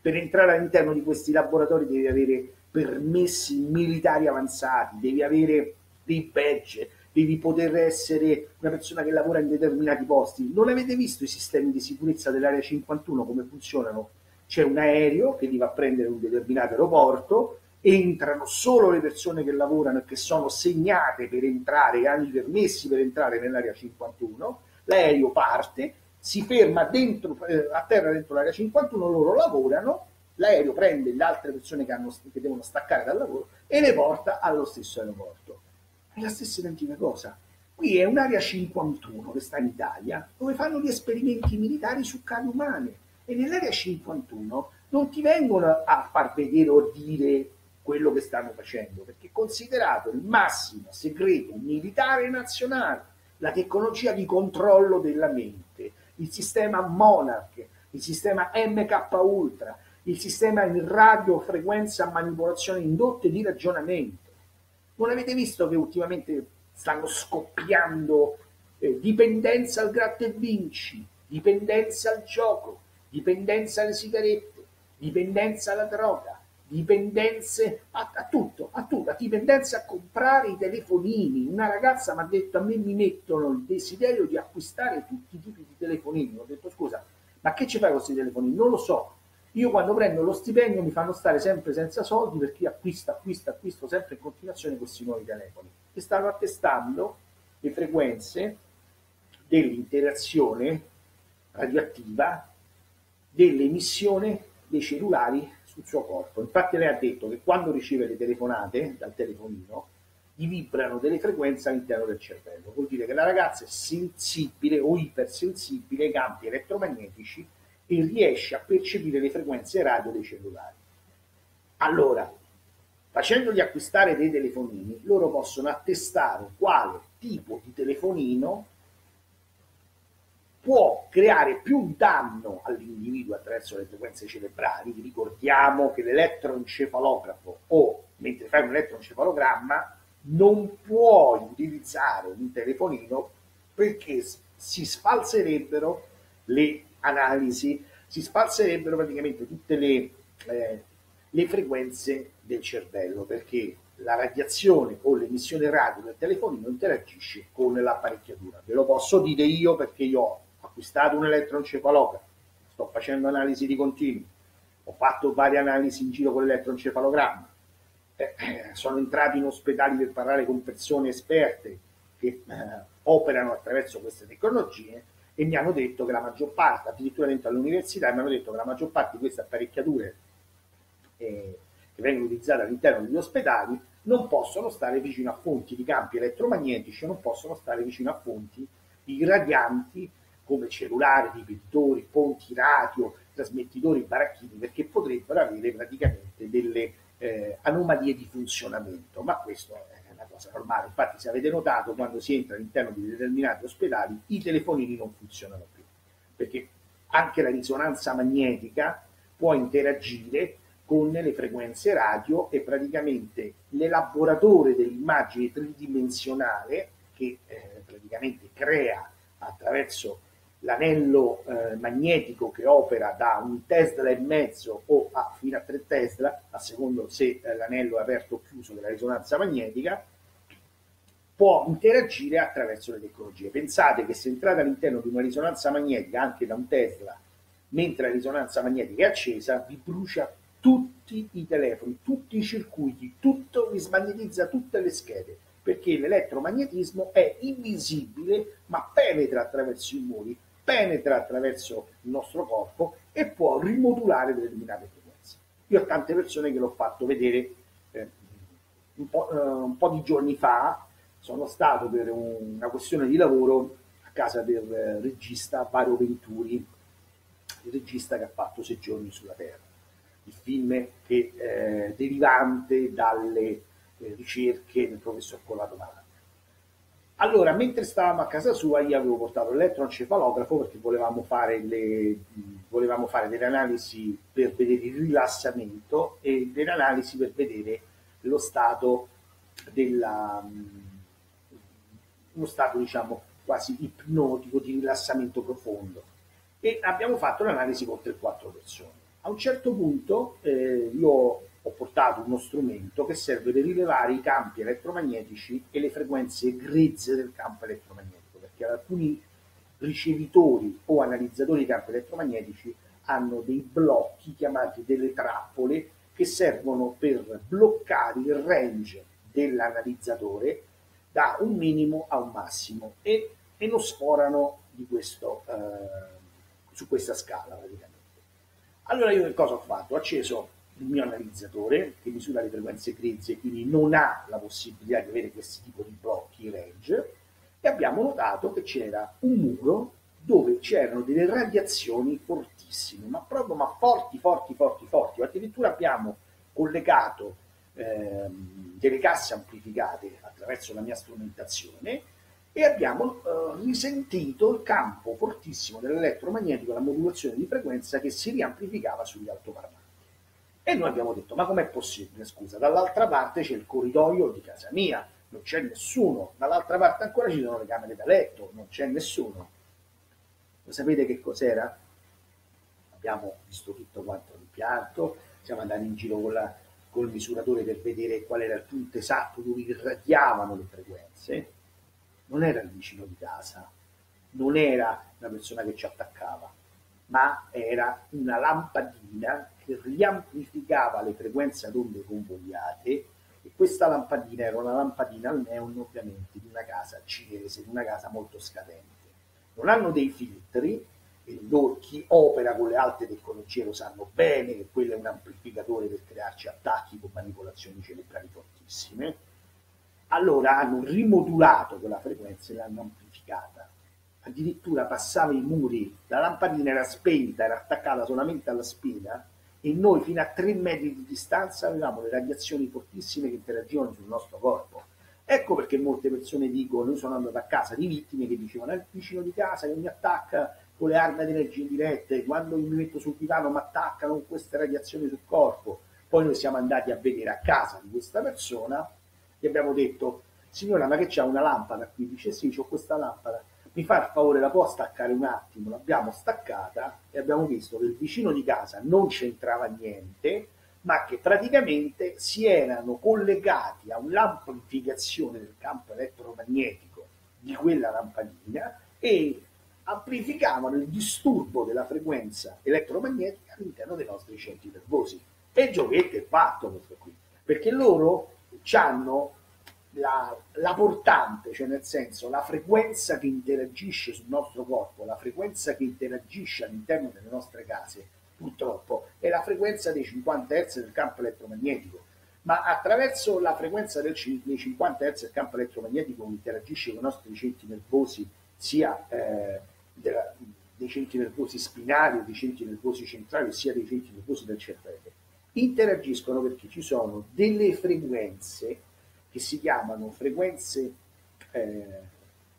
per entrare all'interno di questi laboratori devi avere permessi militari avanzati, devi avere dei badge, devi poter essere una persona che lavora in determinati posti. Non avete visto i sistemi di sicurezza dell'area 51 come funzionano? C'è un aereo che li va a prendere un determinato aeroporto, entrano solo le persone che lavorano e che sono segnate per entrare, hanno i permessi per entrare nell'area 51, l'aereo parte, si ferma dentro, eh, a terra dentro l'area 51, loro lavorano, l'aereo prende le altre persone che, hanno, che devono staccare dal lavoro e le porta allo stesso aeroporto. È la stessa identica cosa. Qui è un'area 51 che sta in Italia dove fanno gli esperimenti militari su cani umane. E nell'area 51 non ti vengono a far vedere o dire quello che stanno facendo perché è considerato il massimo segreto militare nazionale, la tecnologia di controllo della mente, il sistema Monarch, il sistema MK Ultra, il sistema in radiofrequenza manipolazione indotte di ragionamento. Non avete visto che ultimamente stanno scoppiando eh, dipendenza al gratta e vinci, dipendenza al gioco, dipendenza alle sigarette, dipendenza alla droga, dipendenze a, a, tutto, a tutto, a dipendenza a comprare i telefonini. Una ragazza mi ha detto a me mi mettono il desiderio di acquistare tutti i tipi di telefonini. Ho detto scusa, ma che ci fai con questi telefonini? Non lo so, io quando prendo lo stipendio mi fanno stare sempre senza soldi perché acquisto, acquisto, acquisto sempre in continuazione questi nuovi telefoni e stanno attestando le frequenze dell'interazione radioattiva dell'emissione dei cellulari sul suo corpo. Infatti lei ha detto che quando riceve le telefonate dal telefonino gli vibrano delle frequenze all'interno del cervello. Vuol dire che la ragazza è sensibile o ipersensibile ai campi elettromagnetici e riesce a percepire le frequenze radio dei cellulari. Allora, facendogli acquistare dei telefonini, loro possono attestare quale tipo di telefonino può creare più danno all'individuo attraverso le frequenze cerebrali. Ricordiamo che l'elettroencefalografo o mentre fai un elettroencefalogramma non puoi utilizzare un telefonino perché si sfalserebbero le analisi, si sparserebbero praticamente tutte le, eh, le frequenze del cervello perché la radiazione o l'emissione radio del telefonino interagisce con l'apparecchiatura. Ve lo posso dire io perché io ho acquistato un elettroencefalografo, sto facendo analisi di continui, ho fatto varie analisi in giro con l'elettroencefalogramma, eh, eh sono entrato in ospedali per parlare con persone esperte che eh, operano attraverso queste tecnologie e mi hanno detto che la maggior parte, addirittura dentro all'università, mi hanno detto che la maggior parte di queste apparecchiature eh, che vengono utilizzate all'interno degli ospedali non possono stare vicino a fonti di campi elettromagnetici, non possono stare vicino a fonti irradianti come cellulari, ripetitori, ponti radio, trasmettitori, baracchini, perché potrebbero avere praticamente delle eh, anomalie di funzionamento, ma questo è cosa normale. Infatti, se avete notato, quando si entra all'interno di determinati ospedali, i telefonini non funzionano più, perché anche la risonanza magnetica può interagire con le frequenze radio e praticamente l'elaboratore dell'immagine tridimensionale che eh, praticamente crea attraverso l'anello eh, magnetico che opera da un Tesla e mezzo o a, fino a 3 Tesla, a secondo se eh, l'anello è aperto o chiuso della risonanza magnetica, può interagire attraverso le tecnologie. Pensate che se entrate all'interno di una risonanza magnetica, anche da un Tesla, mentre la risonanza magnetica è accesa, vi brucia tutti i telefoni, tutti i circuiti, tutto, vi smagnetizza tutte le schede, perché l'elettromagnetismo è invisibile, ma penetra attraverso i muri, penetra attraverso il nostro corpo e può rimodulare determinate frequenze. Io ho tante persone che l'ho fatto vedere eh, un, po', eh, un, po', di giorni fa, sono stato per un, una questione di lavoro a casa del regista Varo Venturi, il regista che ha fatto Sei giorni sulla Terra, il film che eh, derivante dalle eh, ricerche del professor Collado Malà. Allora, mentre stavamo a casa sua, io avevo portato l'elettroencefalografo perché volevamo fare, le, volevamo fare delle analisi per vedere il rilassamento e delle analisi per vedere lo stato della, uno stato diciamo quasi ipnotico di rilassamento profondo e abbiamo fatto l'analisi con 3-4 persone. A un certo punto eh, io ho portato uno strumento che serve per rilevare i campi elettromagnetici e le frequenze grezze del campo elettromagnetico, perché alcuni ricevitori o analizzatori di campi elettromagnetici hanno dei blocchi chiamati delle trappole che servono per bloccare il range dell'analizzatore da un minimo a un massimo e, e non sforano di questo, eh, su questa scala praticamente. Allora io che cosa ho fatto? Ho acceso il mio analizzatore che misura le frequenze grezze, quindi non ha la possibilità di avere questo tipo di blocchi range, e abbiamo notato che c'era un muro dove c'erano delle radiazioni fortissime, ma proprio ma forti, forti, forti, forti. Addirittura abbiamo collegato ehm, delle casse amplificate attraverso la mia strumentazione e abbiamo eh, risentito il campo fortissimo dell'elettromagnetico, la modulazione di frequenza che si riamplificava sugli altoparlanti. E noi abbiamo detto, ma com'è possibile? Scusa, dall'altra parte c'è il corridoio di casa mia, non c'è nessuno, dall'altra parte ancora ci sono le camere da letto, non c'è nessuno. Lo sapete che cos'era? Abbiamo visto tutto quanto l'impianto, siamo andati in giro con la, col misuratore per vedere qual era il punto esatto dove irradiavano le frequenze non era il vicino di casa, non era la persona che ci attaccava, ma era una lampadina riamplificava le frequenze ad onde convogliate e questa lampadina era una lampadina al neon ovviamente di una casa cinese, di una casa molto scadente. Non hanno dei filtri, e chi opera con le alte tecnologie lo sanno bene che quello è un amplificatore per crearci attacchi con manipolazioni cerebrali fortissime, allora hanno rimodulato quella frequenza e l'hanno amplificata. Addirittura passava i muri, la lampadina era spenta, era attaccata solamente alla spina e noi fino a 3 metri di distanza avevamo le radiazioni fortissime che interagivano sul nostro corpo. Ecco perché molte persone dicono, io sono andato a casa di vittime che dicevano è il vicino di casa che mi attacca con le armi di energia indirette, quando mi metto sul divano mi attaccano con queste radiazioni sul corpo. Poi noi siamo andati a vedere a casa di questa persona gli abbiamo detto, signora ma che c'è una lampada qui? Dice sì, ho questa lampada, mi fa il favore, la può staccare un attimo? L'abbiamo staccata e abbiamo visto che il vicino di casa non c'entrava niente, ma che praticamente si erano collegati a un'amplificazione del campo elettromagnetico di quella lampadina e amplificavano il disturbo della frequenza elettromagnetica all'interno dei nostri centri nervosi. E giochetto è fatto questo qui, perché loro hanno la, la, portante, cioè nel senso la frequenza che interagisce sul nostro corpo, la frequenza che interagisce all'interno delle nostre case, purtroppo, è la frequenza dei 50 Hz del campo elettromagnetico. Ma attraverso la frequenza del, dei 50 Hz del campo elettromagnetico che interagisce con i nostri centri nervosi, sia eh, della, dei centri nervosi spinali dei centri nervosi centrali, sia dei centri nervosi del cervello, interagiscono perché ci sono delle frequenze che si chiamano frequenze eh,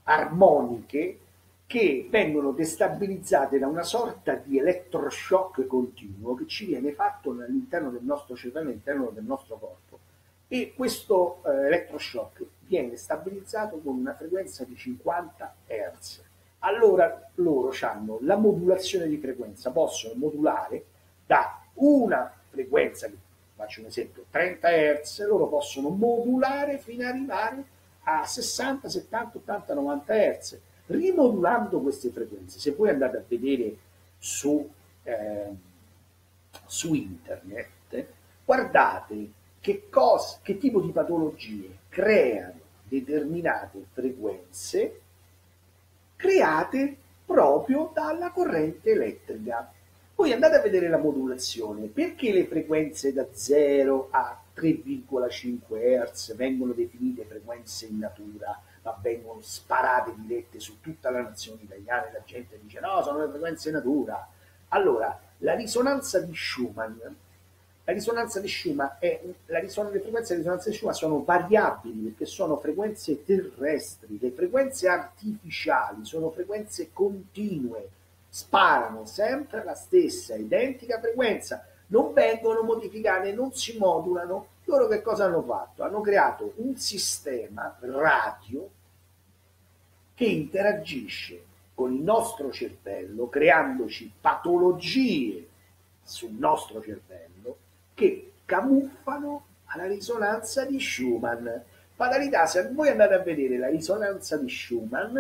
armoniche che vengono destabilizzate da una sorta di elettroshock continuo che ci viene fatto all'interno del nostro cervello, all'interno del nostro corpo. E questo eh, elettroshock viene stabilizzato con una frequenza di 50 Hz. Allora loro hanno la modulazione di frequenza, possono modulare da una frequenza, faccio un esempio, 30 Hz, loro possono modulare fino ad arrivare a 60, 70, 80, 90 Hz, rimodulando queste frequenze. Se voi andate a vedere su, eh, su internet, guardate che, cosa, che tipo di patologie creano determinate frequenze create proprio dalla corrente elettrica. Voi andate a vedere la modulazione, perché le frequenze da 0 a 3,5 Hz vengono definite frequenze in natura, ma vengono sparate dirette su tutta la nazione italiana e la gente dice no, sono le frequenze in natura. Allora, la risonanza di Schumann la risonanza di Schumann è, la rison- le frequenze di risonanza di Schumann sono variabili perché sono frequenze terrestri, le frequenze artificiali sono frequenze continue, sparano sempre la stessa identica frequenza, non vengono modificate, non si modulano. Loro che cosa hanno fatto? Hanno creato un sistema radio che interagisce con il nostro cervello, creandoci patologie sul nostro cervello che camuffano alla risonanza di Schumann. Fatalità, se voi andate a vedere la risonanza di Schumann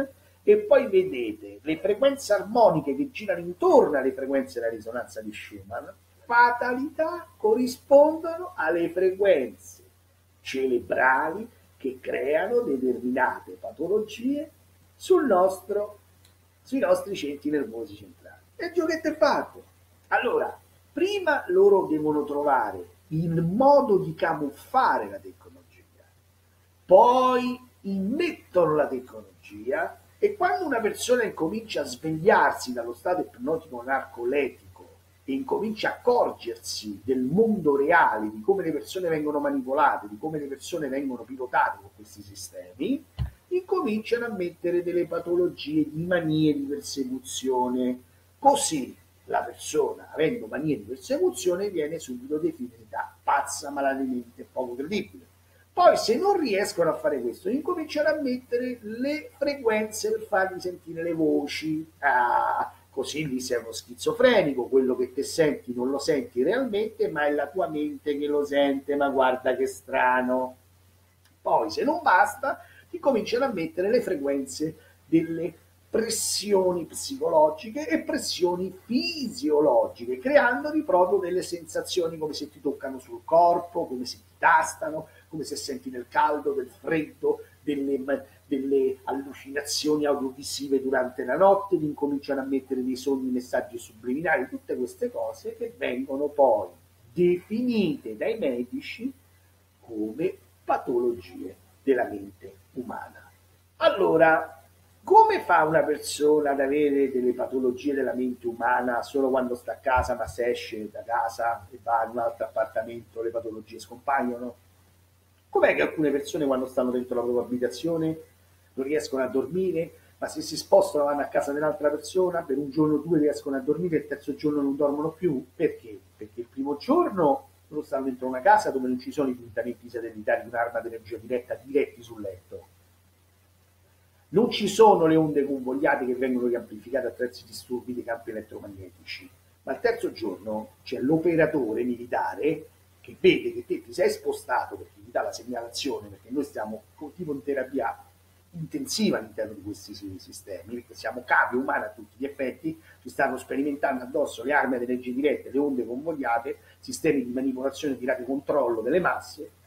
e poi vedete le frequenze armoniche che girano intorno alle frequenze della risonanza di Schumann, fatalità corrispondono alle frequenze cerebrali che creano determinate patologie nostro, sui nostri centri nervosi centrali. E il giochetto è fatto. Allora, prima loro devono trovare il modo di camuffare la tecnologia, poi immettono la tecnologia e quando una persona incomincia a svegliarsi dallo stato ipnotico narcoletico e incomincia a accorgersi del mondo reale, di come le persone vengono manipolate, di come le persone vengono pilotate con questi sistemi, incominciano a mettere delle patologie di manie di persecuzione. Così la persona, avendo manie di persecuzione, viene subito definita pazza, malademente poco credibile. Poi, se non riescono a fare questo, incominciano a mettere le frequenze per fargli sentire le voci. Ah, così lì sei uno schizofrenico, quello che te senti non lo senti realmente, ma è la tua mente che lo sente, ma guarda che strano. Poi, se non basta, ti cominciano a mettere le frequenze delle pressioni psicologiche e pressioni fisiologiche, creandoti proprio delle sensazioni come se ti toccano sul corpo, come se ti tastano, come se senti del caldo, del freddo, delle, delle allucinazioni audiovisive durante la notte, ti incominciano a mettere dei sogni, messaggi subliminali, tutte queste cose che vengono poi definite dai medici come patologie della mente umana. Allora, come fa una persona ad avere delle patologie della mente umana solo quando sta a casa, ma se esce da casa e va in un altro appartamento le patologie scompaiono? Com'è che alcune persone quando stanno dentro la propria abitazione non riescono a dormire, ma se si spostano vanno a casa dell'altra persona, per un giorno o due riescono a dormire, il terzo giorno non dormono più? Perché? Perché il primo giorno loro stanno dentro una casa dove non ci sono i puntamenti satellitari di un'arma di energia diretta diretti sul letto non ci sono le onde convogliate che vengono riamplificate attraverso i disturbi dei campi elettromagnetici, ma il terzo giorno c'è l'operatore militare che vede che te ti sei spostato perché ti dà la segnalazione, perché noi stiamo tipo in terapia intensiva all'interno di questi sistemi, perché siamo capi umani a tutti gli effetti, ci stanno sperimentando addosso le armi ad energia diretta, le onde convogliate, sistemi di manipolazione di radiocontrollo delle masse,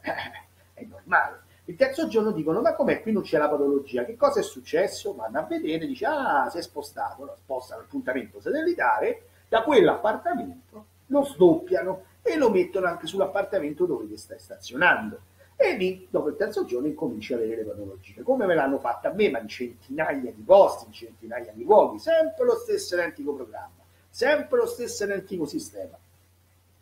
è normale il terzo giorno dicono: Ma com'è qui non c'è la patologia? Che cosa è successo? Vanno a vedere, dice: Ah, si è spostato, lo spostano l'appuntamento satellitare da quell'appartamento, lo sdoppiano e lo mettono anche sull'appartamento dove ti stai stazionando. E lì, dopo il terzo giorno, incominci a vedere le patologie. Come me l'hanno fatta a me, ma in centinaia di posti, in centinaia di luoghi, sempre lo stesso identico programma, sempre lo stesso identico sistema.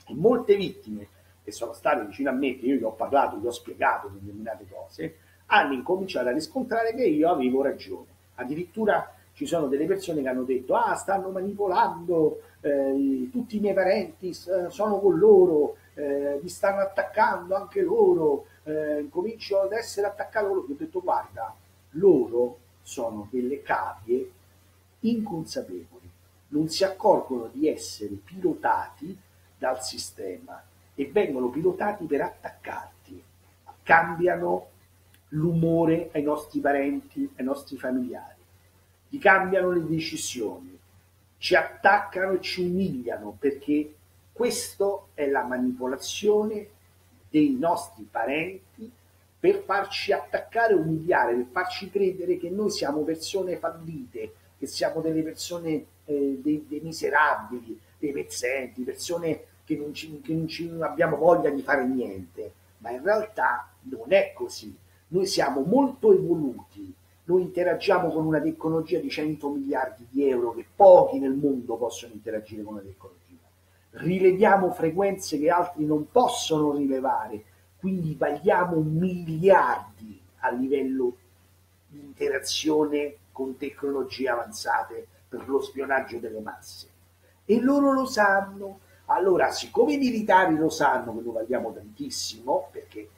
E molte vittime che sono state vicino a me, che io gli ho parlato, gli ho spiegato determinate cose, hanno incominciato a riscontrare che io avevo ragione. Addirittura ci sono delle persone che hanno detto ah stanno manipolando eh, tutti i miei parenti sono con loro eh, mi stanno attaccando anche loro eh, comincio ad essere attaccato loro ho detto guarda loro sono delle cavie inconsapevoli. Non si accorgono di essere pilotati dal sistema e vengono pilotati per attaccarti. Cambiano l'umore ai nostri parenti, ai nostri familiari, gli cambiano le decisioni, ci attaccano e ci umiliano perché questa è la manipolazione dei nostri parenti per farci attaccare, umiliare, per farci credere che noi siamo persone fallite, che siamo delle persone, eh, dei, dei, miserabili, dei pezzenti, persone che non, ci, che non ci abbiamo voglia di fare niente. Ma in realtà non è così. Noi siamo molto evoluti, noi interagiamo con una tecnologia di 100 miliardi di euro che pochi nel mondo possono interagire con una tecnologia. Rileviamo frequenze che altri non possono rilevare, quindi vagliamo miliardi a livello di interazione con tecnologie avanzate per lo spionaggio delle masse. E loro lo sanno. Allora, siccome i militari lo sanno che lo vagliamo tantissimo, perché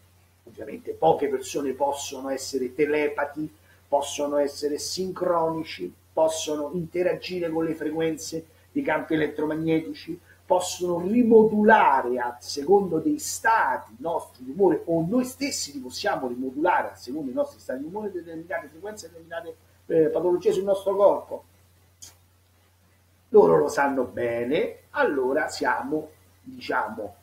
ovviamente poche persone possono essere telepati, possono essere sincronici, possono interagire con le frequenze dei campi elettromagnetici, possono rimodulare a secondo dei stati nostri di umore o noi stessi li possiamo rimodulare a secondo i nostri stati di umore determinate frequenze, determinate eh, patologie sul nostro corpo. Loro lo sanno bene, allora siamo, diciamo,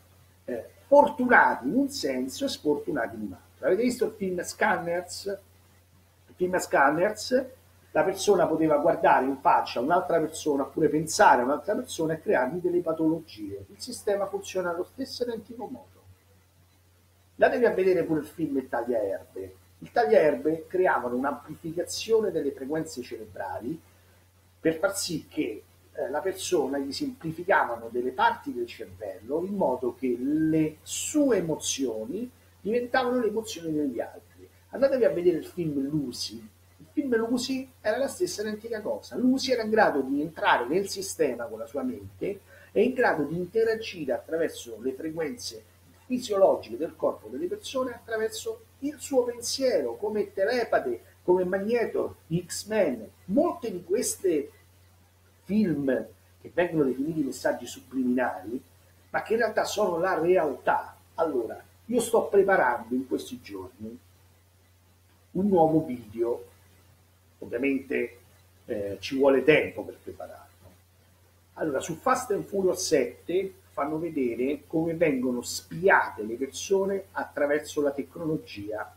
eh, fortunati in un senso e sfortunati in un altro. Avete visto il film Scanners? Il film Scanners la persona poteva guardare in faccia un'altra persona oppure pensare a un'altra persona e creargli delle patologie. Il sistema funziona allo stesso identico modo. Andatevi a vedere pure il film Il tagliaerbe. Il tagliaerbe creavano un'amplificazione delle frequenze cerebrali per far sì che eh, la persona gli semplificavano delle parti del cervello in modo che le sue emozioni diventavano le emozioni degli altri. Andatevi a vedere il film Lucy, film Lucy era la stessa identica cosa. Lucy era in grado di entrare nel sistema con la sua mente e in grado di interagire attraverso le frequenze fisiologiche del corpo delle persone attraverso il suo pensiero, come telepate, come Magneto, X-Men. Molte di queste film che vengono definiti messaggi subliminali, ma che in realtà sono la realtà. Allora, io sto preparando in questi giorni un nuovo video ovviamente eh, ci vuole tempo per prepararlo. Allora, su Fast and Furious 7 fanno vedere come vengono spiate le persone attraverso la tecnologia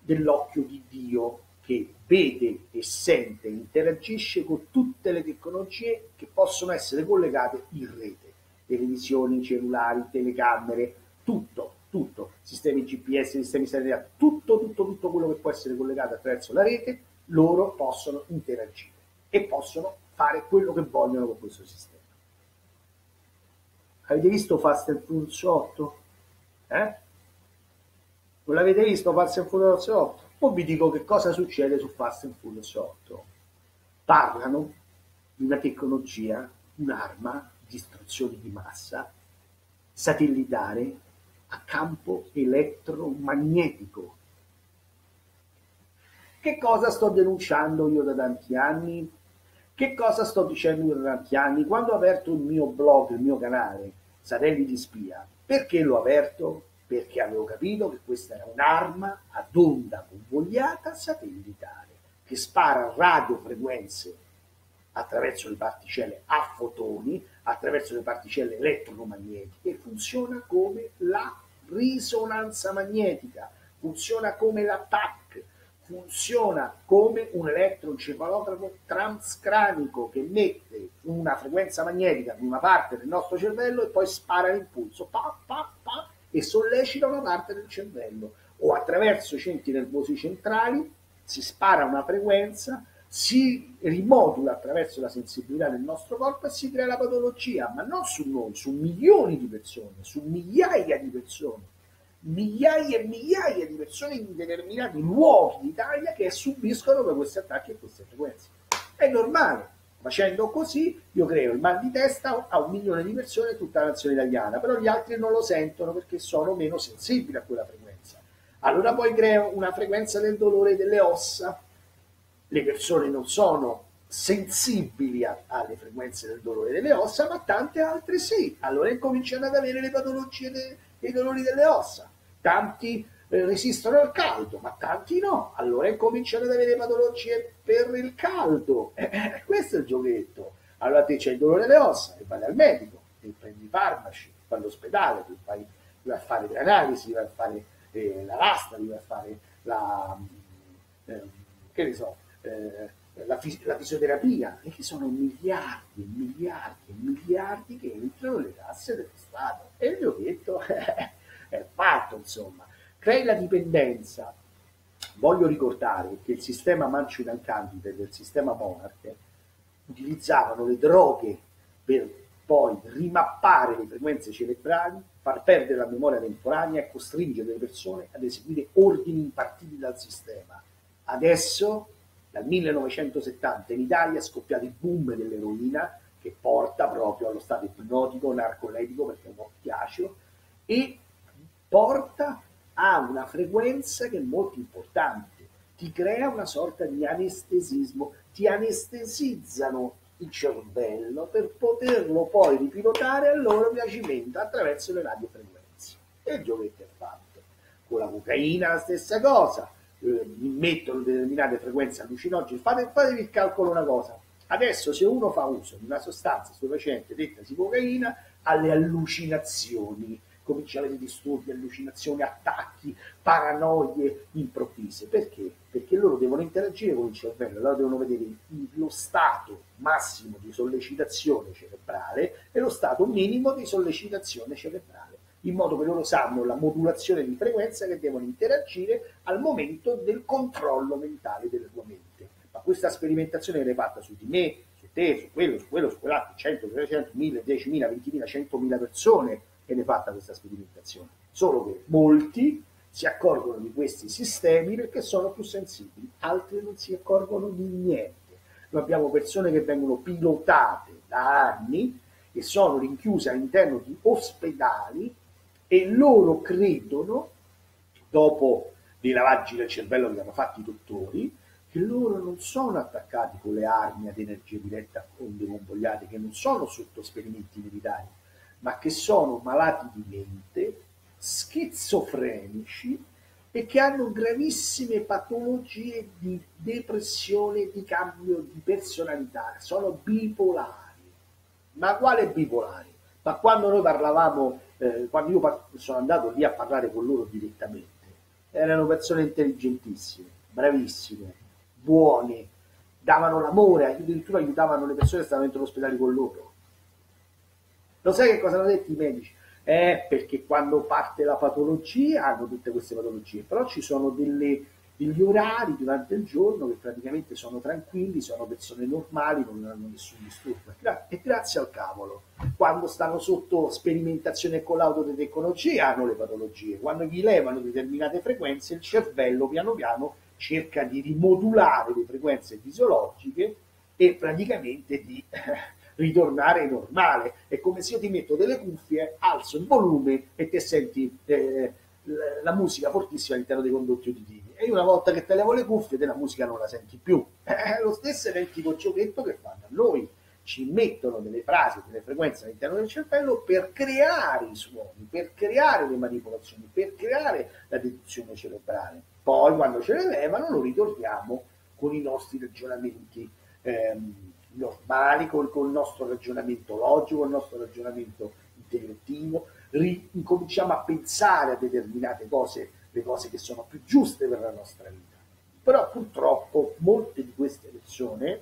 dell'occhio di Dio che vede e sente interagisce con tutte le tecnologie che possono essere collegate in rete, televisioni, cellulari, telecamere, tutto, tutto, sistemi GPS, sistemi satellitari, tutto, tutto, tutto quello che può essere collegato attraverso la rete loro possono interagire e possono fare quello che vogliono con questo sistema. Avete visto Fast and Furious 8? Eh? Non l'avete visto Fast and Furious 8? Poi vi dico che cosa succede su Fast and Furious 8. Parlano di una tecnologia, un'arma di istruzioni di massa satellitare a campo elettromagnetico che cosa sto denunciando io da tanti anni? Che cosa sto dicendo io da tanti anni? Quando ho aperto il mio blog, il mio canale, Satelliti Spia, perché l'ho aperto? Perché avevo capito che questa era un'arma ad onda convogliata satellitare che spara radiofrequenze attraverso le particelle a fotoni, attraverso le particelle elettromagnetiche, funziona come la risonanza magnetica, funziona come la TAC, funziona come un elettroencefalografo transcranico che mette una frequenza magnetica in una parte del nostro cervello e poi spara l'impulso pa, pa, pa, e sollecita una parte del cervello. O attraverso i centri nervosi centrali si spara una frequenza si rimodula attraverso la sensibilità del nostro corpo e si crea la patologia, ma non su noi, su milioni di persone, su migliaia di persone migliaia e migliaia di persone in determinati luoghi d'Italia che subiscono questi attacchi e queste frequenze. È normale. Facendo così io creo il mal di testa a un milione di persone in tutta la nazione italiana, però gli altri non lo sentono perché sono meno sensibili a quella frequenza. Allora poi creo una frequenza del dolore delle ossa. Le persone non sono sensibili a, alle frequenze del dolore delle ossa, ma tante altre sì. Allora incominciano ad avere le patologie de, dei dolori delle ossa tanti eh, resistono al caldo, ma tanti no, allora incominciano ad avere patologie per il caldo. Eh, eh, questo è il giochetto. Allora te c'è il dolore alle ossa e vai al medico, e prendi i farmaci, vai all'ospedale, tu vai, vai a fare le analisi, vai a fare eh, la rasta, vai a fare la, eh, che ne so, eh, la, fis- la, fisioterapia, e che sono miliardi, miliardi, miliardi che entrano nelle casse dello Stato. E il giochetto è fatto, insomma. Crei la dipendenza. Voglio ricordare che il sistema Manchurian Candidate del sistema Monarch utilizzavano le droghe per poi rimappare le frequenze cerebrali, far perdere la memoria temporanea e costringere le persone ad eseguire ordini impartiti dal sistema. Adesso, dal 1970 in Italia è scoppiato il boom dell'eroina che porta proprio allo stato ipnotico, narcoletico perché è un oppiaceo e porta a una frequenza che è molto importante, ti crea una sorta di anestesismo, ti anestesizzano il cervello per poterlo poi ripilotare al loro piacimento attraverso le radiofrequenze. E il giochetto è fatto. Con la cocaina la stessa cosa, eh, mettono determinate frequenze allucinogene. Fate, fatevi il calcolo una cosa. Adesso se uno fa uso di una sostanza stupefacente detta di cocaina, ha le allucinazioni comincia a avere disturbi, allucinazioni, attacchi, paranoie improvvise. Perché? Perché loro devono interagire con il cervello, loro devono vedere lo stato massimo di sollecitazione cerebrale e lo stato minimo di sollecitazione cerebrale, in modo che loro sanno la modulazione di frequenza che devono interagire al momento del controllo mentale della tua mente. Ma questa sperimentazione viene fatta su di me, su te, su quello, su quello, su quell'altro, 100, 300, 1000, 10.000, 20.000, 100.000 persone viene fatta questa sperimentazione. Solo che molti si accorgono di questi sistemi perché sono più sensibili, altri non si accorgono di niente. Noi abbiamo persone che vengono pilotate da anni e sono rinchiuse all'interno di ospedali e loro credono, dopo dei lavaggi del cervello che hanno fatto i dottori, che loro non sono attaccati con le armi ad energia diretta onde convogliate, che non sono sotto esperimenti militari, ma che sono malati di mente, schizofrenici e che hanno gravissime patologie di depressione di cambio di personalità, sono bipolari. Ma quale bipolari? Ma quando noi parlavamo, eh, quando io sono andato lì a parlare con loro direttamente, erano persone intelligentissime, bravissime, buone, davano l'amore, addirittura aiutavano le persone che stavano dentro l'ospedale con loro lo sai che cosa hanno detto i medici? Eh, perché quando parte la patologia hanno tutte queste patologie, però ci sono delle, degli orari durante il giorno che praticamente sono tranquilli, sono persone normali, non hanno nessun disturbo. E grazie al cavolo, quando stanno sotto sperimentazione con l'autotecnologia hanno le patologie, quando gli levano determinate frequenze il cervello piano piano cerca di rimodulare le frequenze fisiologiche e praticamente di ritornare normale. È come se io ti metto delle cuffie, alzo il volume e ti senti eh, la musica fortissima all'interno dei condotti uditivi. E una volta che te levo le cuffie, della musica non la senti più. È lo stesso identico giochetto che fanno a noi. Ci mettono delle frasi, delle frequenze all'interno del cervello per creare i suoni, per creare le manipolazioni, per creare la deduzione cerebrale. Poi quando ce le levano lo ritorniamo con i nostri ragionamenti ehm, normali, col, col nostro ragionamento logico, il nostro ragionamento intellettivo, incominciamo a pensare a determinate cose, le cose che sono più giuste per la nostra vita. Però purtroppo molte di queste persone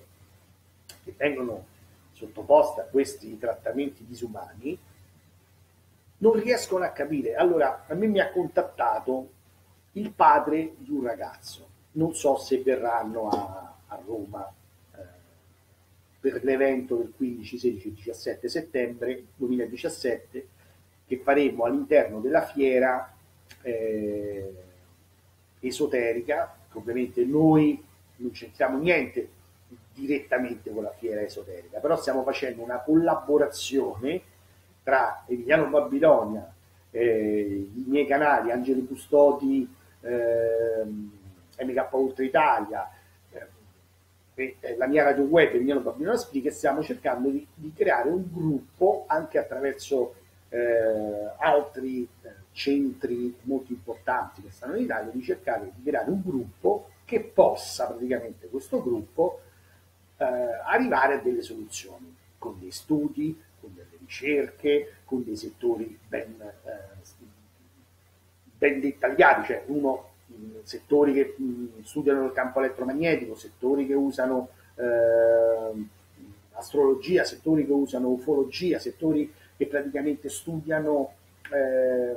che vengono sottoposte a questi trattamenti disumani non riescono a capire. Allora, a me mi ha contattato il padre di un ragazzo, non so se verranno a, a Roma per l'evento del 15, 16 e 17 settembre 2017 che faremo all'interno della fiera eh, esoterica, ovviamente noi non c'entriamo niente direttamente con la fiera esoterica, però stiamo facendo una collaborazione tra Emiliano Babilonia, eh, i miei canali Angeli Custodi, eh, MK Ultra Italia, la mia radio web Emiliano Babilona Speak e stiamo cercando di, di, creare un gruppo anche attraverso eh, altri eh, centri molto importanti che stanno in Italia, di cercare di creare un gruppo che possa praticamente questo gruppo eh, arrivare a delle soluzioni con dei studi, con delle ricerche, con dei settori ben, eh, ben dettagliati, cioè uno settori che mh, studiano il campo elettromagnetico, settori che usano eh, astrologia, settori che usano ufologia, settori che praticamente studiano eh,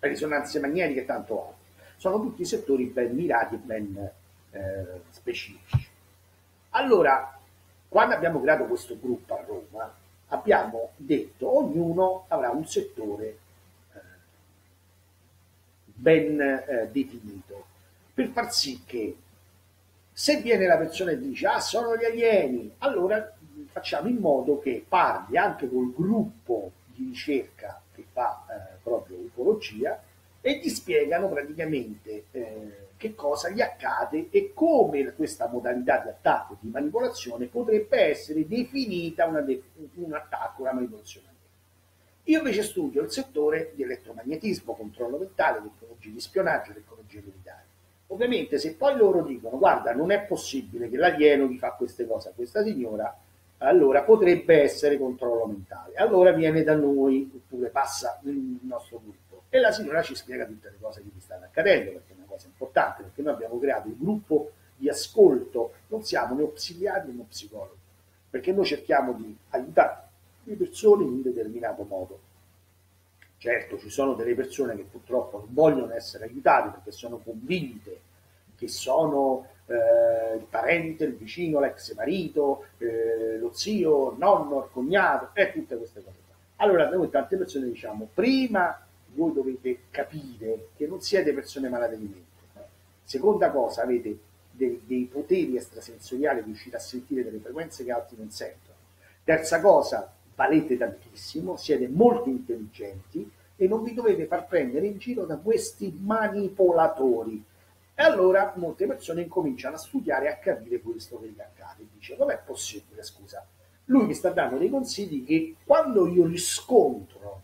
risonanze magnetiche e tanto altro. Sono tutti settori ben mirati e ben eh, specifici. Allora, quando abbiamo creato questo gruppo a Roma, abbiamo detto ognuno avrà un settore ben eh, definito per far sì che se viene la persona e dice ah sono gli alieni, allora facciamo in modo che parli anche col gruppo di ricerca che fa eh, proprio ufologia e gli spiegano praticamente eh, che cosa gli accade e come questa modalità di attacco, di manipolazione potrebbe essere definita una de- un attacco, una manipolazione. Io invece studio il settore di elettromagnetismo, controllo mentale, tecnologie di spionaggio, tecnologie militari. Ovviamente se poi loro dicono guarda non è possibile che l'alieno gli fa queste cose a questa signora, allora potrebbe essere controllo mentale. Allora viene da noi oppure passa nel nostro gruppo e la signora ci spiega tutte le cose che gli stanno accadendo, perché è una cosa importante, perché noi abbiamo creato il gruppo di ascolto, non siamo né psichiatri né psicologi, perché noi cerchiamo di aiutare le persone in un determinato modo. Certo, ci sono delle persone che purtroppo non vogliono essere aiutate perché sono convinte che sono eh, il parente, il vicino, l'ex marito, eh, lo zio, il nonno, il cognato e tutte queste cose. Allora noi tante persone diciamo, prima voi dovete capire che non siete persone malate di mente. Seconda cosa, avete dei, dei poteri extrasensoriali, riuscite a sentire delle frequenze che altri non sentono. Terza cosa, valete tantissimo, siete molto intelligenti e non vi dovete far prendere in giro da questi manipolatori e allora molte persone incominciano a studiare e a capire questo che gli accade. Dice, com'è possibile, scusa? Lui mi sta dando dei consigli che quando io riscontro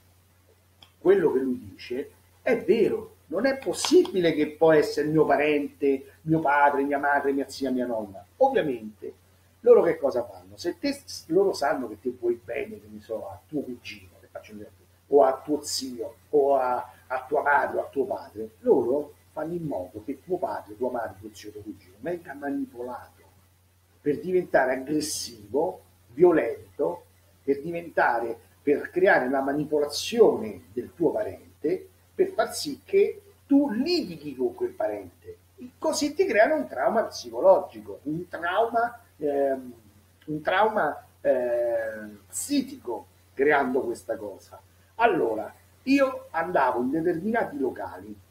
quello che lui dice, è vero, non è possibile che può essere mio parente, mio padre, mia madre, mia zia, mia nonna. Ovviamente, loro che cosa fanno? Se te, loro sanno che te vuoi bene, che ne so, a tuo cugino, o a tuo zio, o a, a tua madre, o a tuo padre, loro fanno in modo che tuo padre, tua madre, tuo zio, tuo cugino venga manipolato per diventare aggressivo, violento, per diventare, per creare una manipolazione del tuo parente, per far sì che tu litighi con quel parente. Così ti creano un trauma psicologico, un trauma, ehm, un trauma eh, psichico creando questa cosa. Allora, io andavo in determinati locali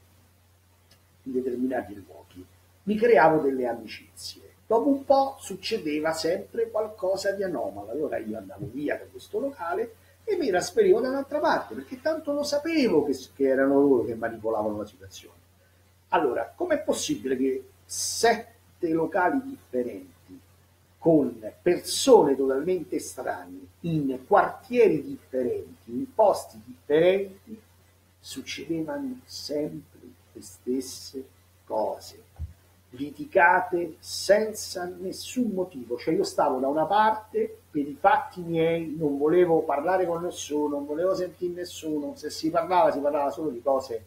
in determinati luoghi, mi creavo delle amicizie. Dopo un po' succedeva sempre qualcosa di anomalo, allora io andavo via da questo locale e mi trasferivo da un'altra parte, perché tanto lo sapevo che, che erano loro che manipolavano la situazione. Allora, com'è possibile che sette locali differenti, con persone totalmente strane, in quartieri differenti, in posti differenti, succedevano sempre le stesse cose, litigate senza nessun motivo, cioè io stavo da una parte per i fatti miei, non volevo parlare con nessuno, non volevo sentire nessuno, se si parlava si parlava solo di cose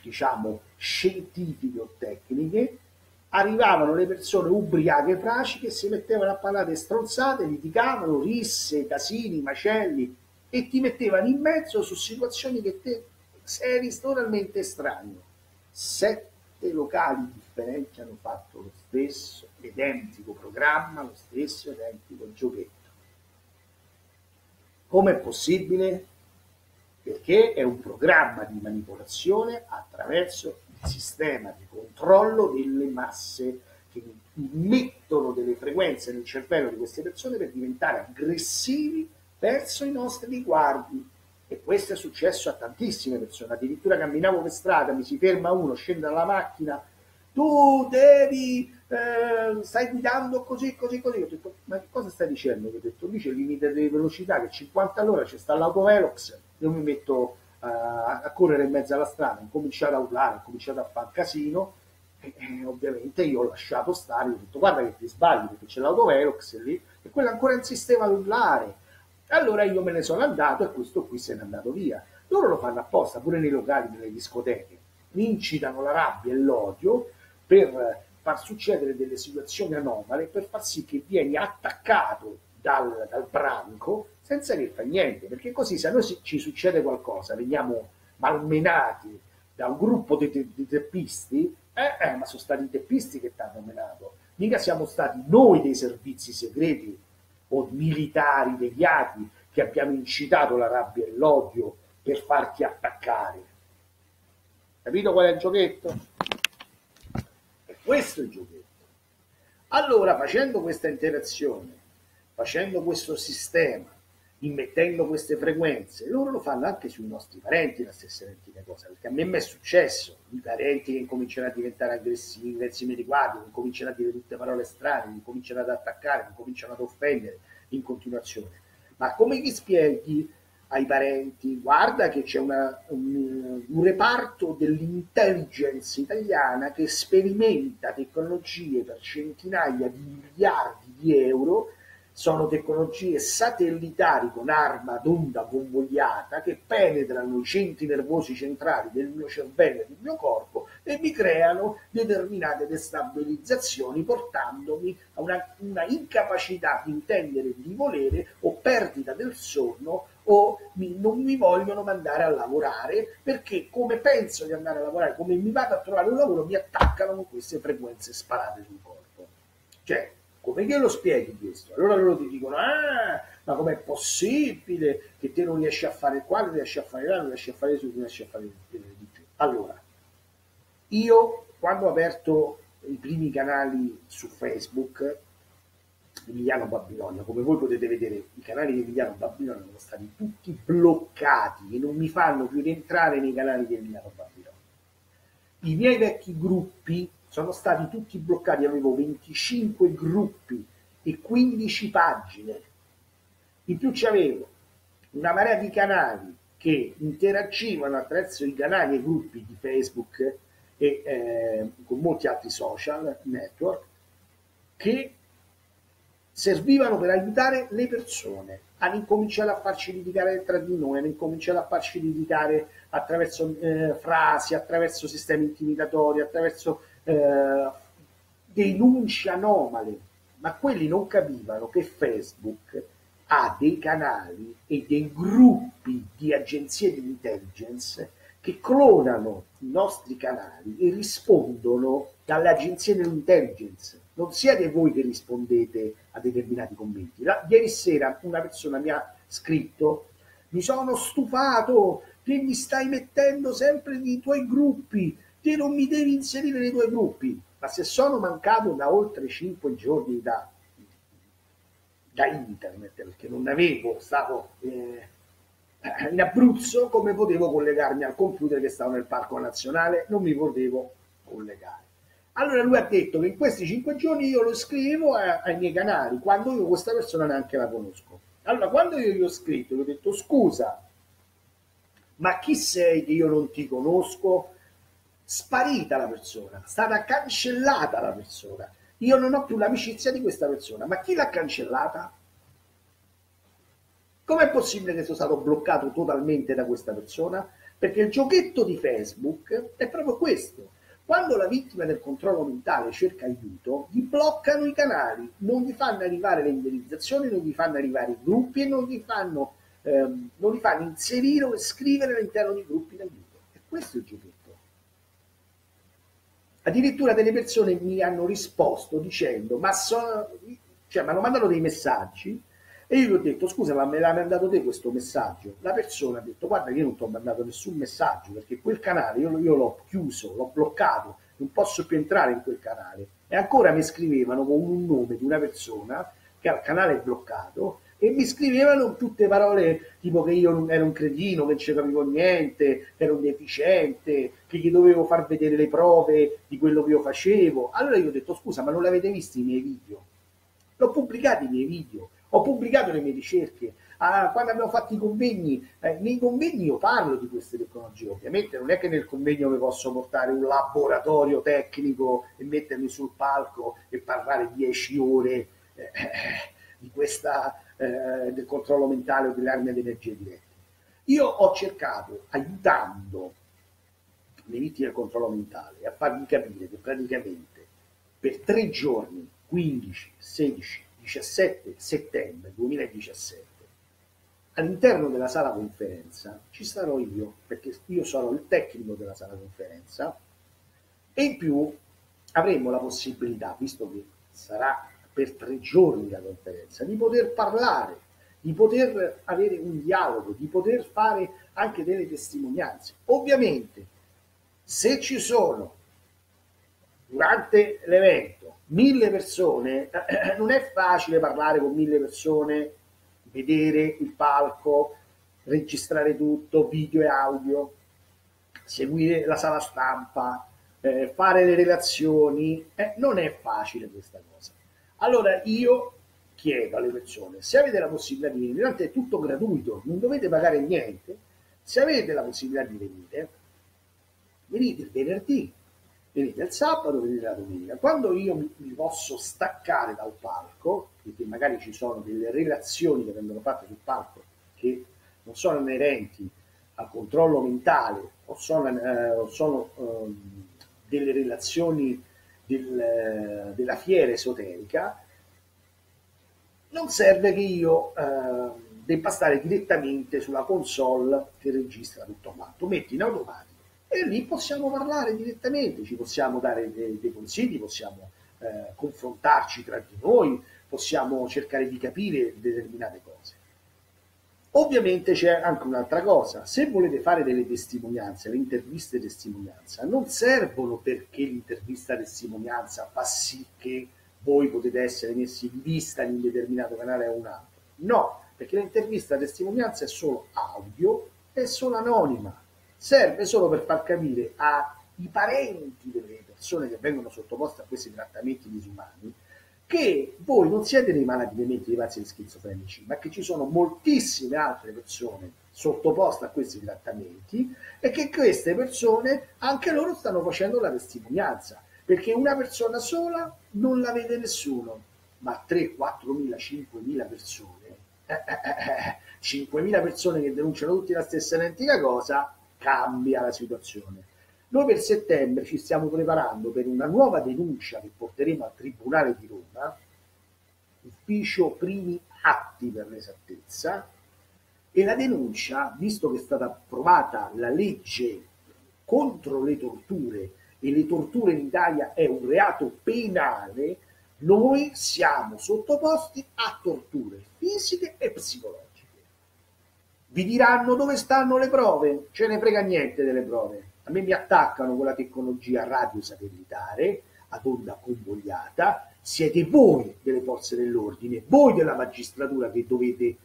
diciamo scientifiche o tecniche, arrivavano le persone ubriache fraci che si mettevano a parlare stronzate, litigavano, risse, casini, macelli e ti mettevano in mezzo su situazioni che te eri totalmente estraneo. Sette locali differenti hanno fatto lo stesso identico programma, lo stesso identico giochetto. Come è possibile? Perché è un programma di manipolazione attraverso sistema di controllo delle masse che mettono delle frequenze nel cervello di queste persone per diventare aggressivi verso i nostri riguardi e questo è successo a tantissime persone, addirittura camminavo per strada, mi si ferma uno, scende dalla macchina, tu devi, eh, stai guidando così, così, così. Ho detto, ma che cosa stai dicendo? Ho detto, lì c'è il limite di velocità che 50 all'ora, c'è sta l'autovelox, io mi metto uh, a correre in mezzo alla strada, cominciato a urlare, cominciato a fare casino, e, e, ovviamente io ho lasciato stare, ho detto guarda che ti sbagli perché c'è l'autovelox lì, e quello ancora insisteva a urlare. Allora io me ne sono andato e questo qui se n'è andato via. Loro lo fanno apposta, pure nei locali, nelle discoteche, incitano la rabbia e l'odio per far succedere delle situazioni anomale, per far sì che vieni attaccato dal, dal branco senza che fa niente, perché così se a noi ci succede qualcosa, veniamo malmenati da un gruppo di, di, di teppisti, eh, eh, ma sono stati i teppisti che ti hanno menato, mica siamo stati noi dei servizi segreti o militari deviati che abbiamo incitato la rabbia e l'odio per farti attaccare. Capito qual è il giochetto? E questo è il giochetto. Allora, facendo questa interazione, facendo questo sistema, immettendo queste frequenze, loro lo fanno anche sui nostri parenti la stessa identica cosa, perché a me mi è successo, i parenti che incominciano a diventare aggressivi verso i miei riguardi, che incominciano a dire tutte parole strane, che incominciano ad attaccare, che incominciano ad offendere in continuazione. Ma come gli spieghi ai parenti, guarda che c'è una, un, un, reparto dell'intelligence italiana che sperimenta tecnologie per centinaia di miliardi di euro sono tecnologie satellitari con arma d'onda convogliata che penetrano i centri nervosi centrali del mio cervello e del mio corpo e mi creano determinate destabilizzazioni portandomi a una, una incapacità di intendere di volere o perdita del sonno o mi, non mi vogliono mandare a lavorare perché come penso di andare a lavorare, come mi vado a trovare un lavoro, mi attaccano con queste frequenze sparate sul corpo. Cioè, come glielo spieghi questo? Allora loro ti dicono, ah, ma com'è possibile che te non riesci a fare qua, non riesci a fare là, non riesci a fare su, non riesci a fare di più. Allora, io quando ho aperto i primi canali su Facebook, Emiliano Babilonia, come voi potete vedere, i canali di Emiliano Babilonia sono stati tutti bloccati e non mi fanno più rientrare nei canali di Emiliano Babilonia. I miei vecchi gruppi sono stati tutti bloccati, avevo 25 gruppi e 15 pagine. In più c'avevo una marea di canali che interagivano attraverso i canali e i gruppi di Facebook e eh, con molti altri social network che servivano per aiutare le persone a incominciare a farci litigare tra di noi, a incominciare a farci litigare attraverso eh, frasi, attraverso sistemi intimidatori, attraverso eh, denunce anomale, ma quelli non capivano che Facebook ha dei canali e dei gruppi di agenzie di intelligence che clonano i nostri canali e rispondono dalle agenzie dell'intelligence. Non siete voi che rispondete a determinati commenti. La, ieri sera una persona mi ha scritto mi sono stufato che mi stai mettendo sempre nei tuoi gruppi te non mi devi inserire nei tuoi gruppi. Ma se sono mancato da oltre 5 giorni da, da internet, perché non avevo, stavo eh, in Abruzzo, come potevo collegarmi al computer che stava nel Parco Nazionale? Non mi potevo collegare. Allora lui ha detto che in questi 5 giorni io lo scrivo ai miei canali, quando io questa persona neanche la conosco. Allora, quando io gli ho scritto, gli ho detto scusa, ma chi sei che io non ti conosco? Sparita la persona, è stata cancellata la persona. Io non ho più l'amicizia di questa persona, ma chi l'ha cancellata? Com'è possibile che sono stato bloccato totalmente da questa persona? Perché il giochetto di Facebook è proprio questo. Quando la vittima del controllo mentale cerca aiuto, gli bloccano i canali, non gli fanno arrivare le indemnizzazioni, non gli fanno arrivare i gruppi e non gli fanno, ehm, non gli fanno inserire o scrivere all'interno dei gruppi d'aiuto. E questo è il giochetto. Addirittura delle persone mi hanno risposto dicendo, ma so, cioè mi hanno mandato dei messaggi e io gli ho detto, scusa, ma me l'hai mandato te questo messaggio? La persona ha detto, guarda io non ti ho mandato nessun messaggio perché quel canale io, io l'ho chiuso, l'ho bloccato, non posso più entrare in quel canale. E ancora mi scrivevano con un nome di una persona che ha il canale bloccato e mi scrivevano tutte parole tipo che io ero un cretino, che non ci capivo niente, che ero un deficiente, che gli dovevo far vedere le prove di quello che io facevo. Allora io ho detto scusa, ma non l'avete visto i miei video? L'ho pubblicato i miei video, ho pubblicato le mie ricerche. Ah, quando abbiamo fatto i convegni, eh, nei convegni io parlo di queste tecnologie, ovviamente non è che nel convegno mi posso portare un laboratorio tecnico e mettermi sul palco e parlare 10 ore eh, di questa, eh, del controllo mentale o delle armi ad energia diretta. Io ho cercato, aiutando le vittime del controllo mentale, a fargli capire che praticamente per tre giorni, 15, 16, 17 settembre 2017, all'interno della sala conferenza ci sarò io, perché io sarò il tecnico della sala conferenza, e in più avremo la possibilità, visto che sarà per tre giorni la conferenza, di poter parlare, di poter avere un dialogo, di poter fare anche delle testimonianze. Ovviamente, se ci sono durante l'evento mille persone, non è facile parlare con mille persone, vedere il palco, registrare tutto, video e audio, seguire la sala stampa, eh, fare le relazioni, eh, non è facile questa cosa. Allora io chiedo alle persone, se avete la possibilità di venire, intanto è tutto gratuito, non dovete pagare niente, se avete la possibilità di venire, venite il venerdì, venite il sabato, venite la domenica. Quando io mi, posso staccare dal palco, perché magari ci sono delle relazioni che vengono fatte sul palco che non sono inerenti al controllo mentale o sono, eh, sono eh, delle relazioni del, della fiera esoterica, non serve che io eh, debba stare direttamente sulla console che registra tutto quanto, metti in automatico e lì possiamo parlare direttamente, ci possiamo dare dei, dei consigli, possiamo eh, confrontarci tra di noi, possiamo cercare di capire determinate cose. Ovviamente c'è anche un'altra cosa, se volete fare delle testimonianze, le interviste testimonianza, non servono perché l'intervista testimonianza fa sì che voi potete essere messi in vista in un determinato canale o un altro. No, perché l'intervista testimonianza è solo audio, è solo anonima, serve solo per far capire ai parenti delle persone che vengono sottoposte a questi trattamenti disumani che voi non siete dei malati di mente, dei di schizofrenici, ma che ci sono moltissime altre persone sottoposte a questi trattamenti e che queste persone anche loro stanno facendo la testimonianza, perché una persona sola non la vede nessuno, ma 3, 4 mila, 5 mila persone, eh, eh, eh, 5 mila persone che denunciano tutti la stessa identica cosa, cambia la situazione. Noi per settembre ci stiamo preparando per una nuova denuncia che porteremo al Tribunale di Roma, ufficio primi atti per l'esattezza, e la denuncia, visto che è stata approvata la legge contro le torture e le torture in Italia è un reato penale, noi siamo sottoposti a torture fisiche e psicologiche. Vi diranno dove stanno le prove, ce ne frega niente delle prove a me mi attaccano con la tecnologia radiosatellitare ad onda convogliata, siete voi delle forze dell'ordine, voi della magistratura che dovete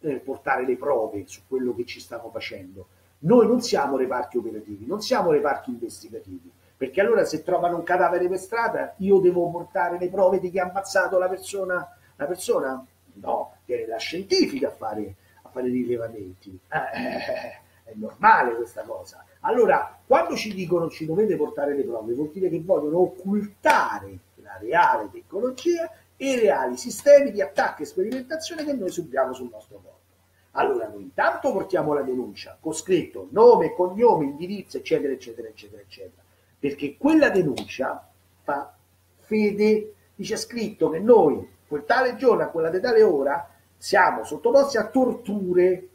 eh, portare le prove su quello che ci stanno facendo. Noi non siamo reparti operativi, non siamo reparti investigativi, perché allora se trovano un cadavere per strada io devo portare le prove di chi ha ammazzato la persona? La persona? No, è la scientifica a fare, a fare rilevamenti. Eh, eh, è normale questa cosa. Allora, quando ci dicono ci dovete portare le prove, vuol dire che vogliono occultare la reale tecnologia e i reali sistemi di attacco e sperimentazione che noi subiamo sul nostro corpo. Allora, noi intanto portiamo la denuncia con scritto nome, cognome, indirizzo, eccetera, eccetera, eccetera, eccetera, perché quella denuncia fa fede, dice scritto che noi, quel tale giorno, a quella di tale ora, siamo sottoposti a torture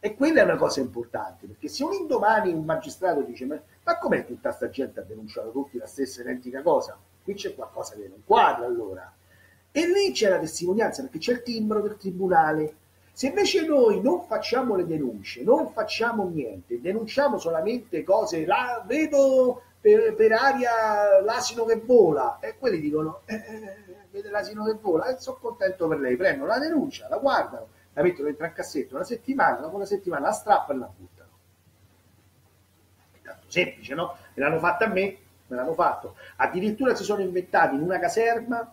e quella è una cosa importante, perché se un indomani un magistrato dice ma, ma com'è tutta sta gente ha denunciato tutti la stessa identica cosa? Qui c'è qualcosa che non quadra allora. E lì c'è la testimonianza, perché c'è il timbro del tribunale. Se invece noi non facciamo le denunce, non facciamo niente, denunciamo solamente cose, la, vedo per, per aria l'asino che vola, e quelli dicono, eh, eh vede l'asino che vola e sono contento per lei, prendono la denuncia, la guardano, la mettono dentro un cassetto una settimana, dopo una settimana la strappano e la buttano. È tanto semplice, no? Me l'hanno fatta a me, me l'hanno fatto. Addirittura si sono inventati in una caserma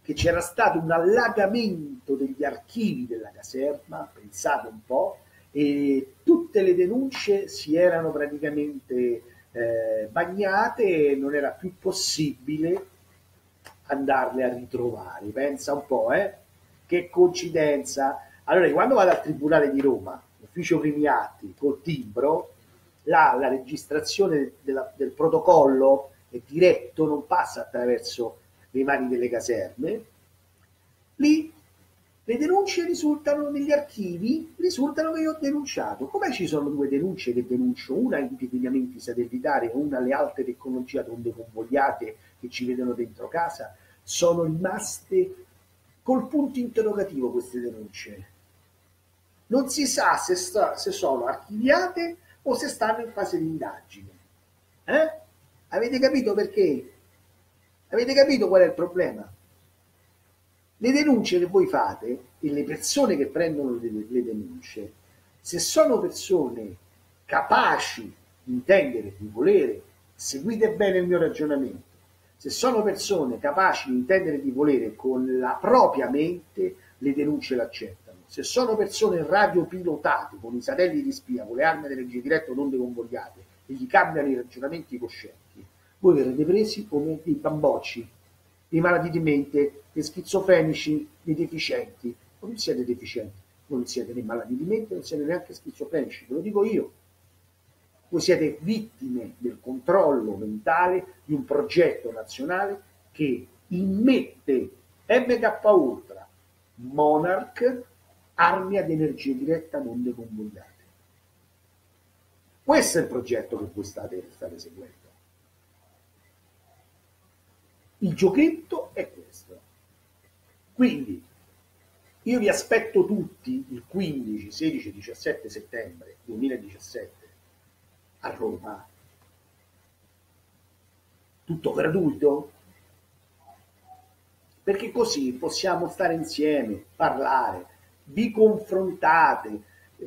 che c'era stato un allagamento degli archivi della caserma, pensate un po', e tutte le denunce si erano praticamente eh, bagnate e non era più possibile andarle a ritrovare. Pensa un po', eh? Che coincidenza. Allora, quando vado al Tribunale di Roma, ufficio primi atti, col timbro, là la registrazione della, del protocollo è diretto, non passa attraverso le mani delle caserme, lì le denunce risultano negli archivi, risultano che io ho denunciato. Come ci sono due denunce che denuncio, una in inquinamenti satellitari e una alle alte tecnologie onde convogliate che ci vedono dentro casa, sono rimaste col punto interrogativo queste denunce. Non si sa se, sta, se sono archiviate o se stanno in fase di indagine. Eh? Avete capito perché? Avete capito qual è il problema? Le denunce che voi fate e le persone che prendono le, le denunce, se sono persone capaci di intendere, di volere, seguite bene il mio ragionamento, se sono persone capaci di intendere di volere con la propria mente, le denunce l'accettano. Se sono persone radiopilotate con i satelliti di spia, con le armi dell'energia diretta o onde convogliate e gli cambiano i ragionamenti coscienti, voi verrete presi come dei bambocci, dei malati di mente, dei schizofrenici, dei deficienti. Non siete deficienti, non siete né malati di mente, non siete neanche schizofrenici, ve lo dico io. Voi siete vittime del controllo mentale di un progetto nazionale che immette MK Ultra, Monarch, armi ad energia diretta non deconvogliate. Questo è il progetto che voi state, state seguendo. Il giochetto è questo. Quindi io vi aspetto tutti il 15, 16, 17 settembre 2017 a Roma. Tutto gratuito? Perché così possiamo stare insieme, parlare, vi confrontate,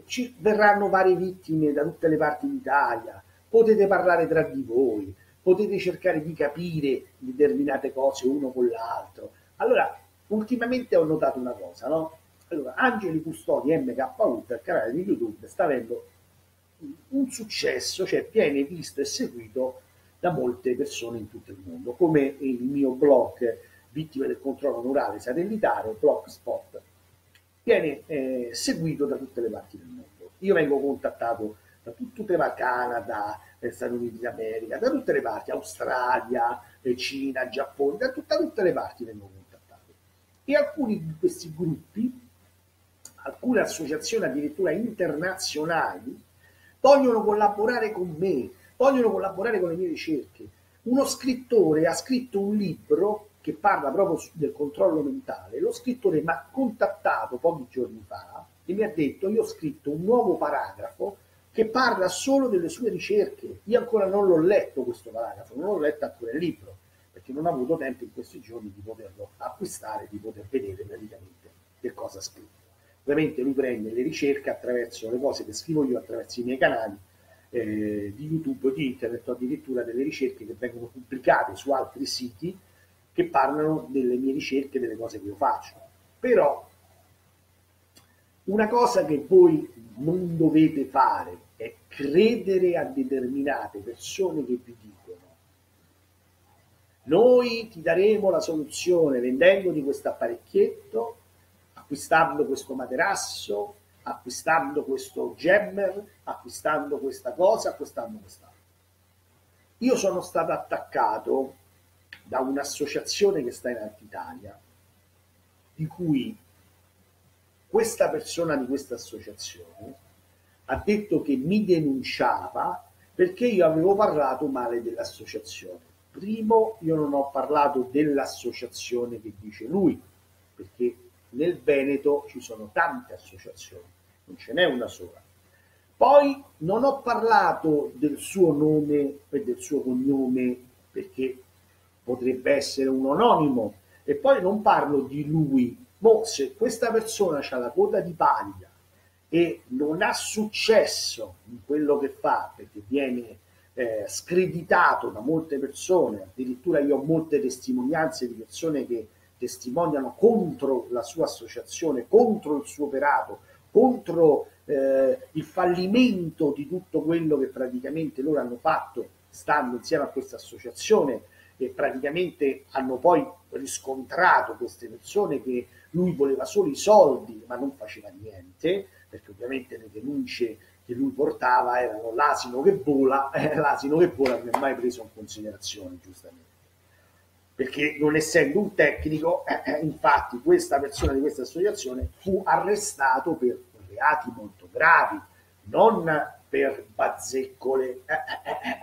ci verranno varie vittime da tutte le parti d'Italia, potete parlare tra di voi, potete cercare di capire determinate cose uno con l'altro. Allora, ultimamente ho notato una cosa, no? Allora, Angeli Custodi MK Ultra, il canale di YouTube, sta avendo un successo, cioè viene visto e seguito da molte persone in tutto il mondo, come il mio blog Vittime del controllo neurale satellitare, Blogspot, viene eh, seguito da tutte le parti del mondo. Io vengo contattato da tutte le Canada, eh, Stati Uniti d'America, da tutte le parti, Australia, eh, Cina, Giappone, da, tut- da tutte le parti vengo contattato. E alcuni di questi gruppi, alcune associazioni addirittura internazionali, vogliono collaborare con me, vogliono collaborare con le mie ricerche. Uno scrittore ha scritto un libro che parla proprio del controllo mentale. Lo scrittore mi ha contattato pochi giorni fa e mi ha detto io ho scritto un nuovo paragrafo che parla solo delle sue ricerche. Io ancora non l'ho letto questo paragrafo, non ho letto ancora il libro, perché non ho avuto tempo in questi giorni di poterlo acquistare, di poter vedere praticamente che cosa ha scritto. Ovviamente lui prende le ricerche attraverso le cose che scrivo io attraverso i miei canali eh, di YouTube di internet, o addirittura delle ricerche che vengono pubblicate su altri siti che parlano delle mie ricerche, delle cose che io faccio. Però una cosa che voi non dovete fare è credere a determinate persone che vi dicono noi ti daremo la soluzione vendendoti questo apparecchietto acquistando questo materasso, acquistando questo gemmer, acquistando questa cosa, acquistando quest'altro. Io sono stato attaccato da un'associazione che sta in Alta Italia, di cui questa persona di questa associazione ha detto che mi denunciava perché io avevo parlato male dell'associazione. Primo, io non ho parlato dell'associazione che dice lui, perché nel Veneto ci sono tante associazioni, non ce n'è una sola. Poi non ho parlato del suo nome e del suo cognome perché potrebbe essere un anonimo, E poi non parlo di lui, ma se questa persona ha la coda di paglia e non ha successo in quello che fa perché viene eh, screditato da molte persone, addirittura io ho molte testimonianze di persone che testimoniano contro la sua associazione, contro il suo operato, contro eh, il fallimento di tutto quello che praticamente loro hanno fatto stando insieme a questa associazione e praticamente hanno poi riscontrato queste persone che lui voleva solo i soldi ma non faceva niente, perché ovviamente le denunce che lui portava erano l'asino che vola, eh, l'asino che vola non è mai preso in considerazione, giustamente. Perché non essendo un tecnico, eh, eh infatti questa persona di questa associazione fu arrestato per reati molto gravi, non per bazzeccole. Eh, eh,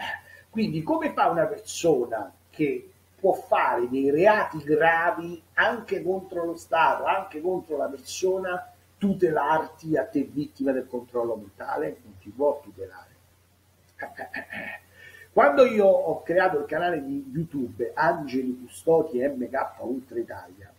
Quindi come fa una persona che può fare dei reati gravi anche contro lo Stato, anche contro la persona, tutelarti a te vittima del controllo mentale? Non ti può tutelare. Quando io ho creato il canale di YouTube Angeli Custoti MK Ultra Italia,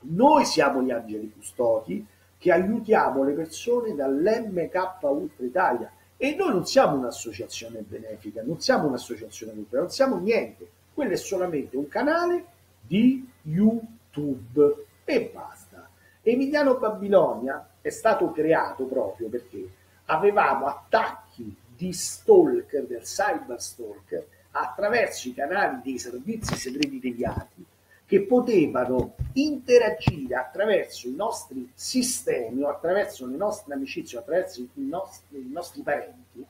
noi siamo gli angeli custodi che aiutiamo le persone dall'MK Ultra Italia e noi non siamo un'associazione benefica, non siamo un'associazione non siamo niente, quello è solamente un canale di YouTube e basta. Emiliano Babilonia è stato creato proprio perché avevamo attacchi di stalker, del cyber stalker, attraverso i canali dei servizi segreti deviati che potevano interagire attraverso i nostri sistemi o attraverso le nostre amicizie attraverso i nostri, i nostri, parenti,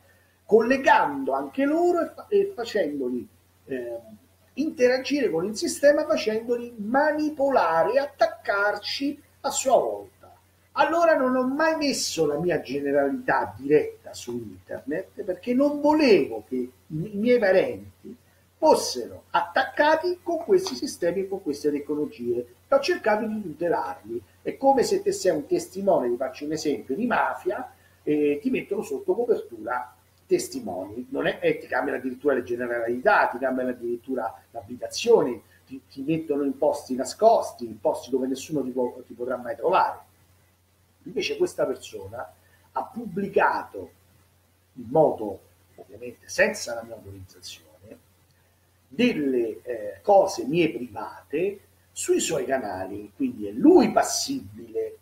collegando anche loro e, e facendoli eh, interagire con il sistema, facendoli manipolare e attaccarci a sua volta. Allora non ho mai messo la mia generalità diretta su internet perché non volevo che i miei parenti fossero attaccati con questi sistemi con queste tecnologie ho cercato di tutelarli. È come se te sei un testimone, vi faccio un esempio, di mafia e ti mettono sotto copertura testimoni, non è, e ti cambiano addirittura le generalità, ti cambiano addirittura l'abitazione, ti, ti mettono in posti nascosti, in posti dove nessuno ti, può, ti potrà mai trovare. Invece questa persona ha pubblicato in modo ovviamente senza la mia autorizzazione delle eh, cose mie private sui suoi canali, quindi è lui passibile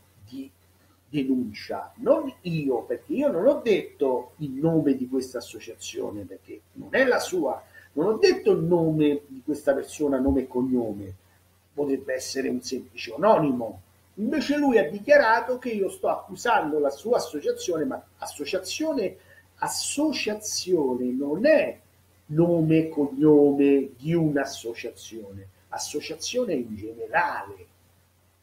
denuncia, non io, perché io non ho detto il nome di questa associazione, perché non è la sua, non ho detto il nome di questa persona, nome e cognome, potrebbe essere un semplice anonimo. Invece lui ha dichiarato che io sto accusando la sua associazione, ma associazione, associazione non è nome e cognome di un'associazione, associazione in generale.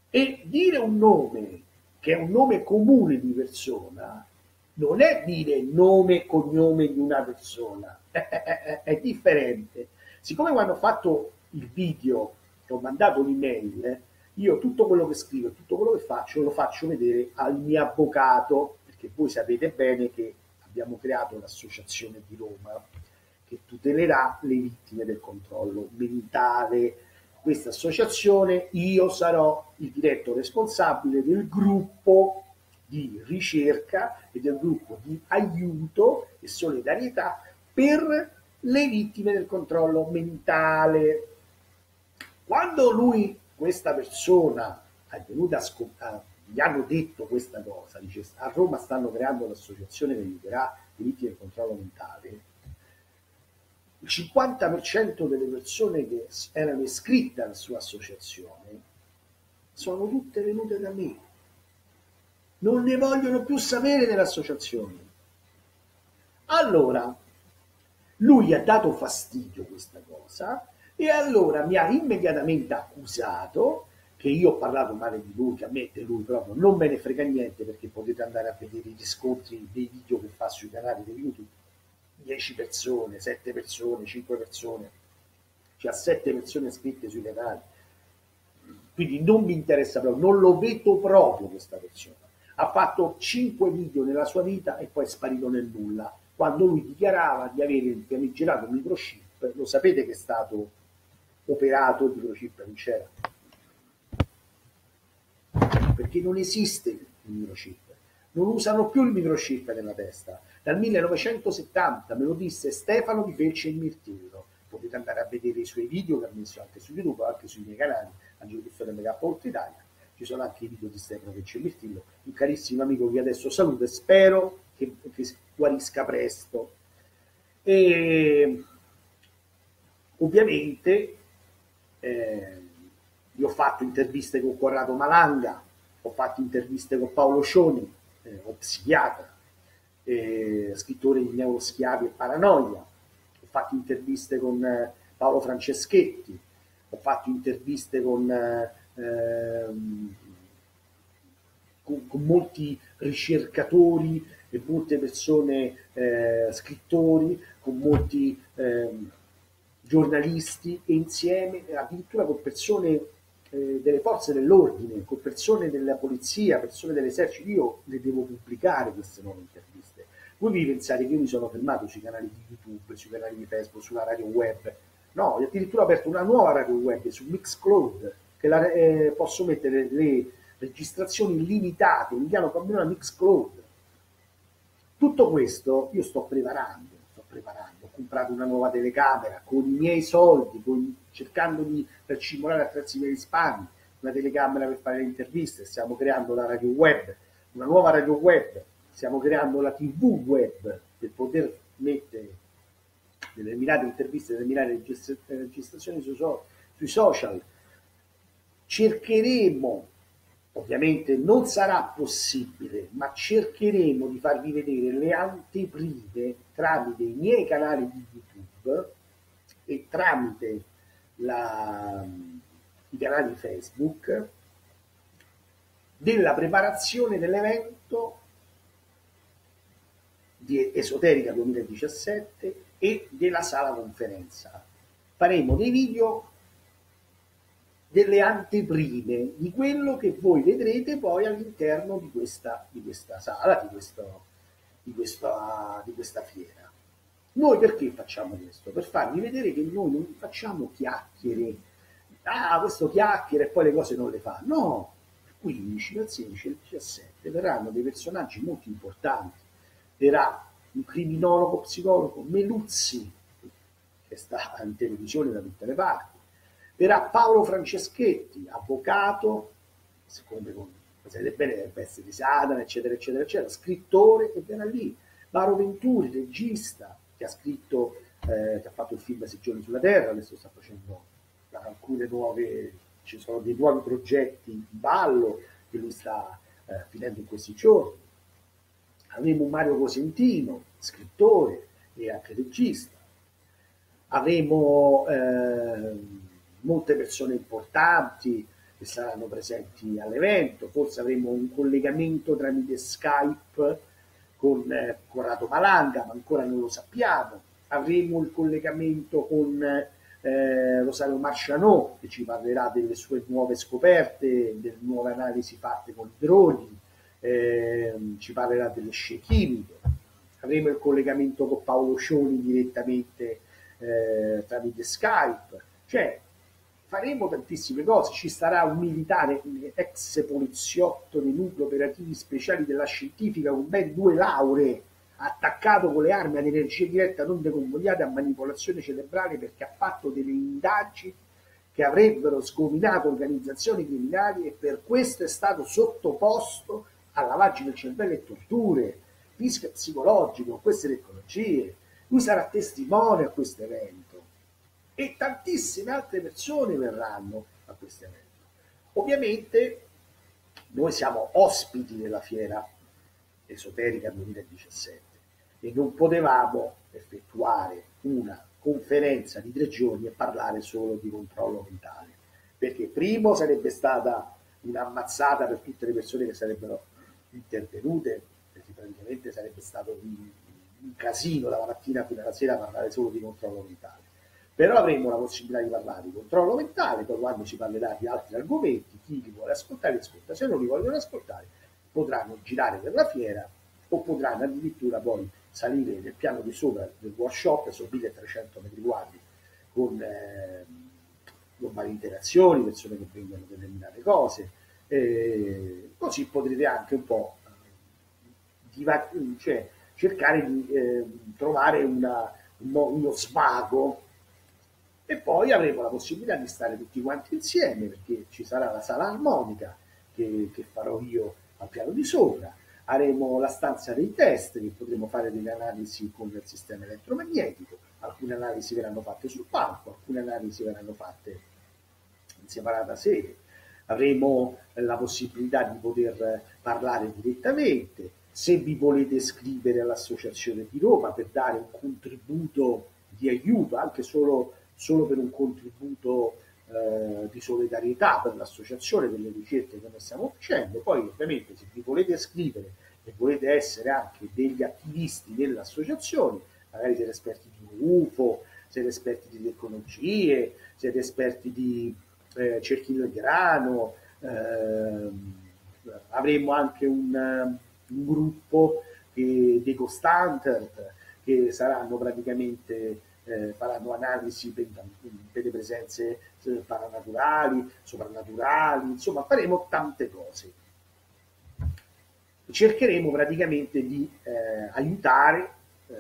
E dire un nome che è un nome comune di persona non è dire nome e cognome di una persona, è, differente. Siccome quando ho fatto il video che ho mandato l'email, io tutto quello che scrivo, tutto quello che faccio, lo faccio vedere al mio avvocato, perché voi sapete bene che abbiamo creato l'associazione di Roma che tutelerà le vittime del controllo mentale. Questa associazione, io sarò il diretto responsabile del gruppo di ricerca e del gruppo di aiuto e solidarietà per le vittime del controllo mentale. Quando lui, questa persona, è venuta a scoprire, gli hanno detto questa cosa, dice a Roma stanno creando l'associazione che aiuterà le vittime del controllo mentale, il 50% delle persone che erano iscritte alla sua associazione sono tutte venute da me. Non ne vogliono più sapere dell'associazione. Allora, lui ha dato fastidio questa cosa e allora mi ha immediatamente accusato che io ho parlato male di lui, che a me di lui proprio non me ne frega niente perché potete andare a vedere i riscontri dei video che fa sui canali di YouTube 10 persone, 7 persone, 5 persone, c'ha 7 persone scritte sui canali. Quindi non mi interessa proprio, non lo vedo proprio questa persona. Ha fatto 5 video nella sua vita e poi è sparito nel nulla. Quando lui dichiarava di avere il famigerato microchip, lo sapete che è stato operato il microchip, non c'era. perché non esiste il microchip, non usano più il microchip nella testa. Dal 1970 me lo disse Stefano di Felce e Mirtillo. Potete andare a vedere i suoi video che ha messo anche su YouTube, anche sui miei canali, Angelo Piffero MK Oltre Italia. Ci sono anche i video di Stefano Felce e Mirtillo, un carissimo amico che adesso saluto e spero che, che guarisca presto. E ovviamente eh, io ho fatto interviste con Corrado Malanga, ho fatto interviste con Paolo Scioni, eh, o psichiatra, eh, scrittore di Neuroschiavi e Paranoia, ho fatto interviste con eh, Paolo Franceschetti, ho fatto interviste con, ehm, con, con molti ricercatori e molte persone, eh, scrittori, con molti eh, giornalisti e insieme addirittura con persone eh, delle forze dell'ordine, con persone della polizia, persone dell'esercito, io le devo pubblicare queste nuove interviste. Voi vi pensate che io mi sono fermato sui canali di YouTube, sui canali di Facebook, sulla radio web? No, ho addirittura aperto una nuova radio web su Mixcloud, che la, eh, posso mettere le registrazioni limitate, mi chiamo proprio Mixcloud. Tutto questo io sto preparando, sto preparando, ho comprato una nuova telecamera con i miei soldi, con, cercando di racimolare attraverso i miei risparmi, una telecamera per fare le interviste, stiamo creando la radio web, una nuova radio web, stiamo creando la tv web per poter mettere determinate interviste, determinate registrazioni sui, sui social. Cercheremo Ovviamente non sarà possibile, ma cercheremo di farvi vedere le anteprime tramite i miei canali di YouTube e tramite la, i canali Facebook della preparazione dell'evento di Esoterica 2017 e della sala conferenza. Faremo dei video delle anteprime di quello che voi vedrete poi all'interno di questa, di questa sala, di, questo, di, questa, di questa fiera. Noi perché facciamo questo? Per farvi vedere che noi non facciamo chiacchiere, ah questo chiacchiere e poi le cose non le fa. No, il 15, il 16 il 17 verranno dei personaggi molto importanti. Verrà un criminologo psicologo, Meluzzi, che sta in televisione da tutte le parti, verrà Paolo Franceschetti, avvocato, siccome con sapete bene le pezzi di Satana, eccetera, eccetera, eccetera, scrittore e verrà lì. Maro Venturi, regista, che ha scritto, eh, che ha fatto il film Sei giorni sulla Terra, adesso sta facendo alcune nuove, ci sono dei nuovi progetti in ballo che lui sta eh, finendo in questi giorni. Avremo Mario Cosentino, scrittore e anche regista. Avremo eh, molte persone importanti che saranno presenti all'evento, forse avremo un collegamento tramite Skype con eh, Corrado Malanga, ma ancora non lo sappiamo, avremo il collegamento con eh, Rosario Marcianò che ci parlerà delle sue nuove scoperte, delle nuove analisi fatte con i droni, eh, ci parlerà delle scie chimiche, avremo il collegamento con Paolo Scioni direttamente eh, tramite Skype, cioè faremo tantissime cose, ci sarà un militare ex poliziotto dei nuclei operativi speciali della scientifica con ben due lauree, attaccato con le armi ad energia diretta non deconvogliate a manipolazione cerebrale perché ha fatto delle indagini che avrebbero sgominato organizzazioni criminali e per questo è stato sottoposto a lavaggio del cervello e torture, rischio psicologico, queste tecnologie. Lui sarà testimone a questo evento e tantissime altre persone verranno a questo evento. Ovviamente noi siamo ospiti della fiera esoterica 2017 e non potevamo effettuare una conferenza di tre giorni e parlare solo di controllo mentale, perché primo sarebbe stata un'ammazzata per tutte le persone che sarebbero intervenute, perché praticamente sarebbe stato un, casino dalla mattina fino alla sera parlare solo di controllo mentale. Però avremo la possibilità di parlare di controllo mentale, poi quando si parlerà di altri argomenti, chi li vuole ascoltare ascolta, se non li vogliono ascoltare potranno girare per la fiera o potranno addirittura poi salire nel piano di sopra del workshop, sono 1300 metri quadri, con eh, globali interazioni, persone che vengono determinate cose, eh, così potrete anche un po' diva- cioè, cercare di eh, trovare una, uno, uno svago. E poi avremo la possibilità di stare tutti quanti insieme perché ci sarà la sala armonica che, che farò io al piano di sopra, avremo la stanza dei test che potremo fare delle analisi con il sistema elettromagnetico, alcune analisi verranno fatte sul palco, alcune analisi verranno fatte in separata sede, avremo la possibilità di poter parlare direttamente, se vi volete iscrivere all'Associazione di Roma per dare un contributo di aiuto, anche solo, solo per un contributo eh, di solidarietà per l'associazione, per le ricerche che noi stiamo facendo, poi ovviamente se vi volete iscrivere e volete essere anche degli attivisti dell'associazione, magari siete esperti di UFO, siete esperti di tecnologie, siete esperti di eh, cerchino di grano, eh, avremo anche un un gruppo che, dei Constanter che saranno praticamente eh, faranno analisi per, per, le presenze eh, paranaturali, soprannaturali, insomma faremo tante cose. Cercheremo praticamente di eh, aiutare eh,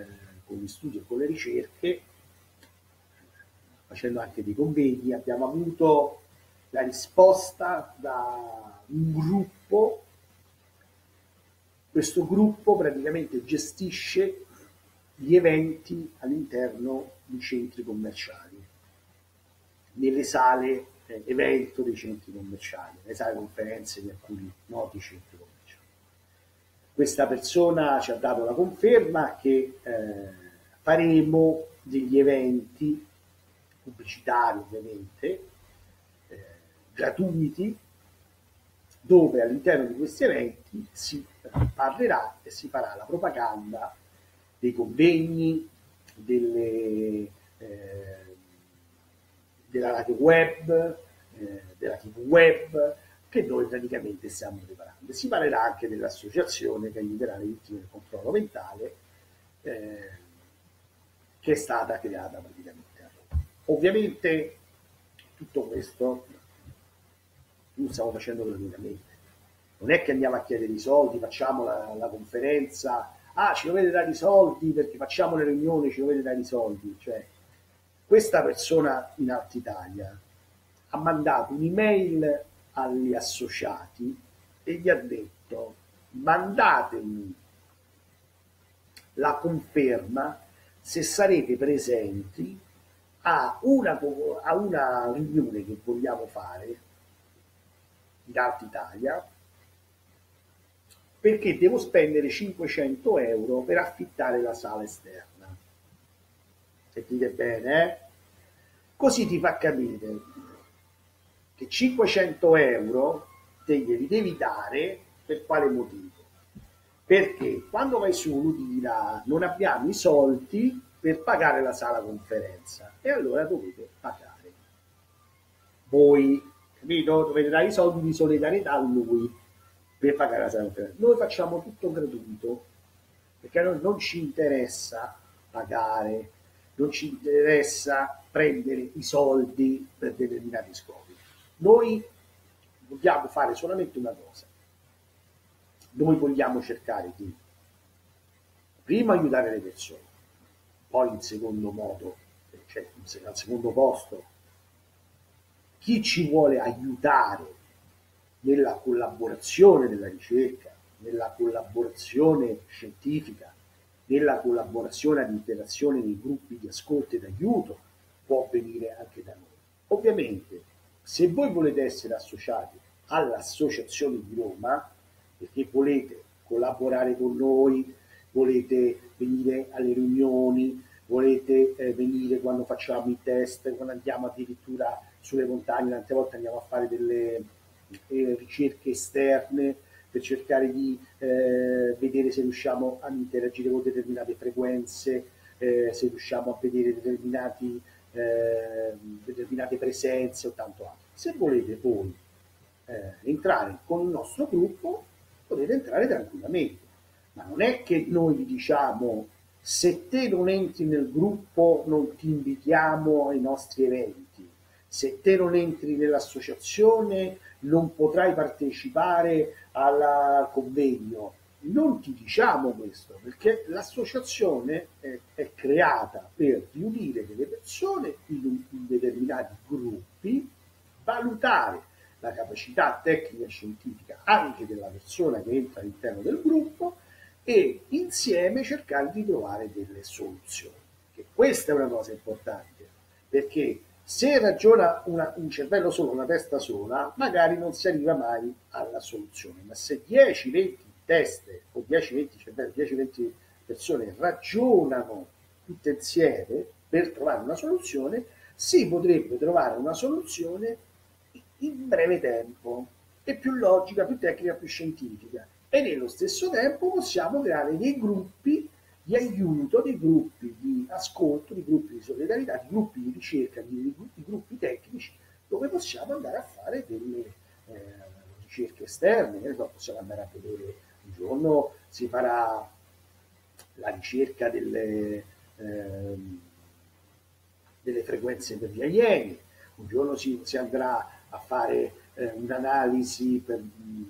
con gli studi e con le ricerche, facendo anche dei convegni, abbiamo avuto la risposta da un gruppo questo gruppo praticamente gestisce gli eventi all'interno di centri commerciali, nelle sale eh, evento dei centri commerciali, nelle sale conferenze di alcuni noti centri commerciali. Questa persona ci ha dato la conferma che eh, faremo degli eventi pubblicitari ovviamente, gratuiti, dove all'interno di questi eventi si parlerà e si farà la propaganda dei convegni, delle, eh, della radio web, eh, della tv web, che noi praticamente stiamo preparando. Si parlerà anche dell'associazione che aiuterà le vittime del controllo mentale, eh, che è stata creata praticamente a Roma. Ovviamente tutto questo lo stiamo facendo gratuitamente non è che andiamo a chiedere i soldi, facciamo la, la conferenza, ah ci dovete dare i soldi perché facciamo le riunioni, ci dovete dare i soldi. Cioè, questa persona in Alta Italia ha mandato un'email agli associati e gli ha detto mandatemi la conferma se sarete presenti a una, a una riunione che vogliamo fare Alta Italia perché devo spendere 500 euro per affittare la sala esterna. Sentite bene, eh? Così ti fa capire che 500 euro te glieli devi dare per quale motivo? Perché quando vai su lui dirà non abbiamo i soldi per pagare la sala conferenza e allora dovete pagare. Voi, capito? Dare i soldi di solidarietà a lui per pagare la sanità. Noi facciamo tutto gratuito perché a noi non ci interessa pagare, non ci interessa prendere i soldi per determinati scopi. Noi vogliamo fare solamente una cosa. Noi vogliamo cercare di prima aiutare le persone, poi in secondo modo, cioè al secondo posto, chi ci vuole aiutare nella collaborazione della ricerca, nella collaborazione scientifica, nella collaborazione all'interazione dei gruppi di ascolto e d'aiuto, può venire anche da noi. Ovviamente, se voi volete essere associati all'Associazione di Roma, perché volete collaborare con noi, volete venire alle riunioni, volete eh, venire quando facciamo i test, quando andiamo addirittura sulle montagne, tante volte andiamo a fare delle, eh, ricerche esterne per cercare di eh, vedere se riusciamo a interagire con determinate frequenze, eh, se riusciamo a vedere eh, determinate presenze o tanto altro. Se volete voi eh, entrare con il nostro gruppo, potete entrare tranquillamente, ma non è che noi vi diciamo se te non entri nel gruppo non ti invitiamo ai nostri eventi se te non entri nell'associazione non potrai partecipare al convegno. Non ti diciamo questo perché l'associazione è, è creata per riunire delle persone in, in determinati gruppi, valutare la capacità tecnica e scientifica anche della persona che entra all'interno del gruppo e insieme cercare di trovare delle soluzioni. Che questa è una cosa importante perché se ragiona una, un cervello solo, una testa sola, magari non si arriva mai alla soluzione, ma se 10-20 teste o 10-20 cervelli, 10-20 persone ragionano tutte insieme per trovare una soluzione, si potrebbe trovare una soluzione in breve tempo e più logica, più tecnica, più scientifica. E nello stesso tempo possiamo creare dei gruppi di aiuto dei gruppi di ascolto, di gruppi di solidarietà, di gruppi di ricerca, di, gruppi tecnici dove possiamo andare a fare delle eh, ricerche esterne, possiamo andare a vedere un giorno si farà la ricerca delle, eh, delle frequenze per gli alieni, un giorno si, si andrà a fare eh, un'analisi per,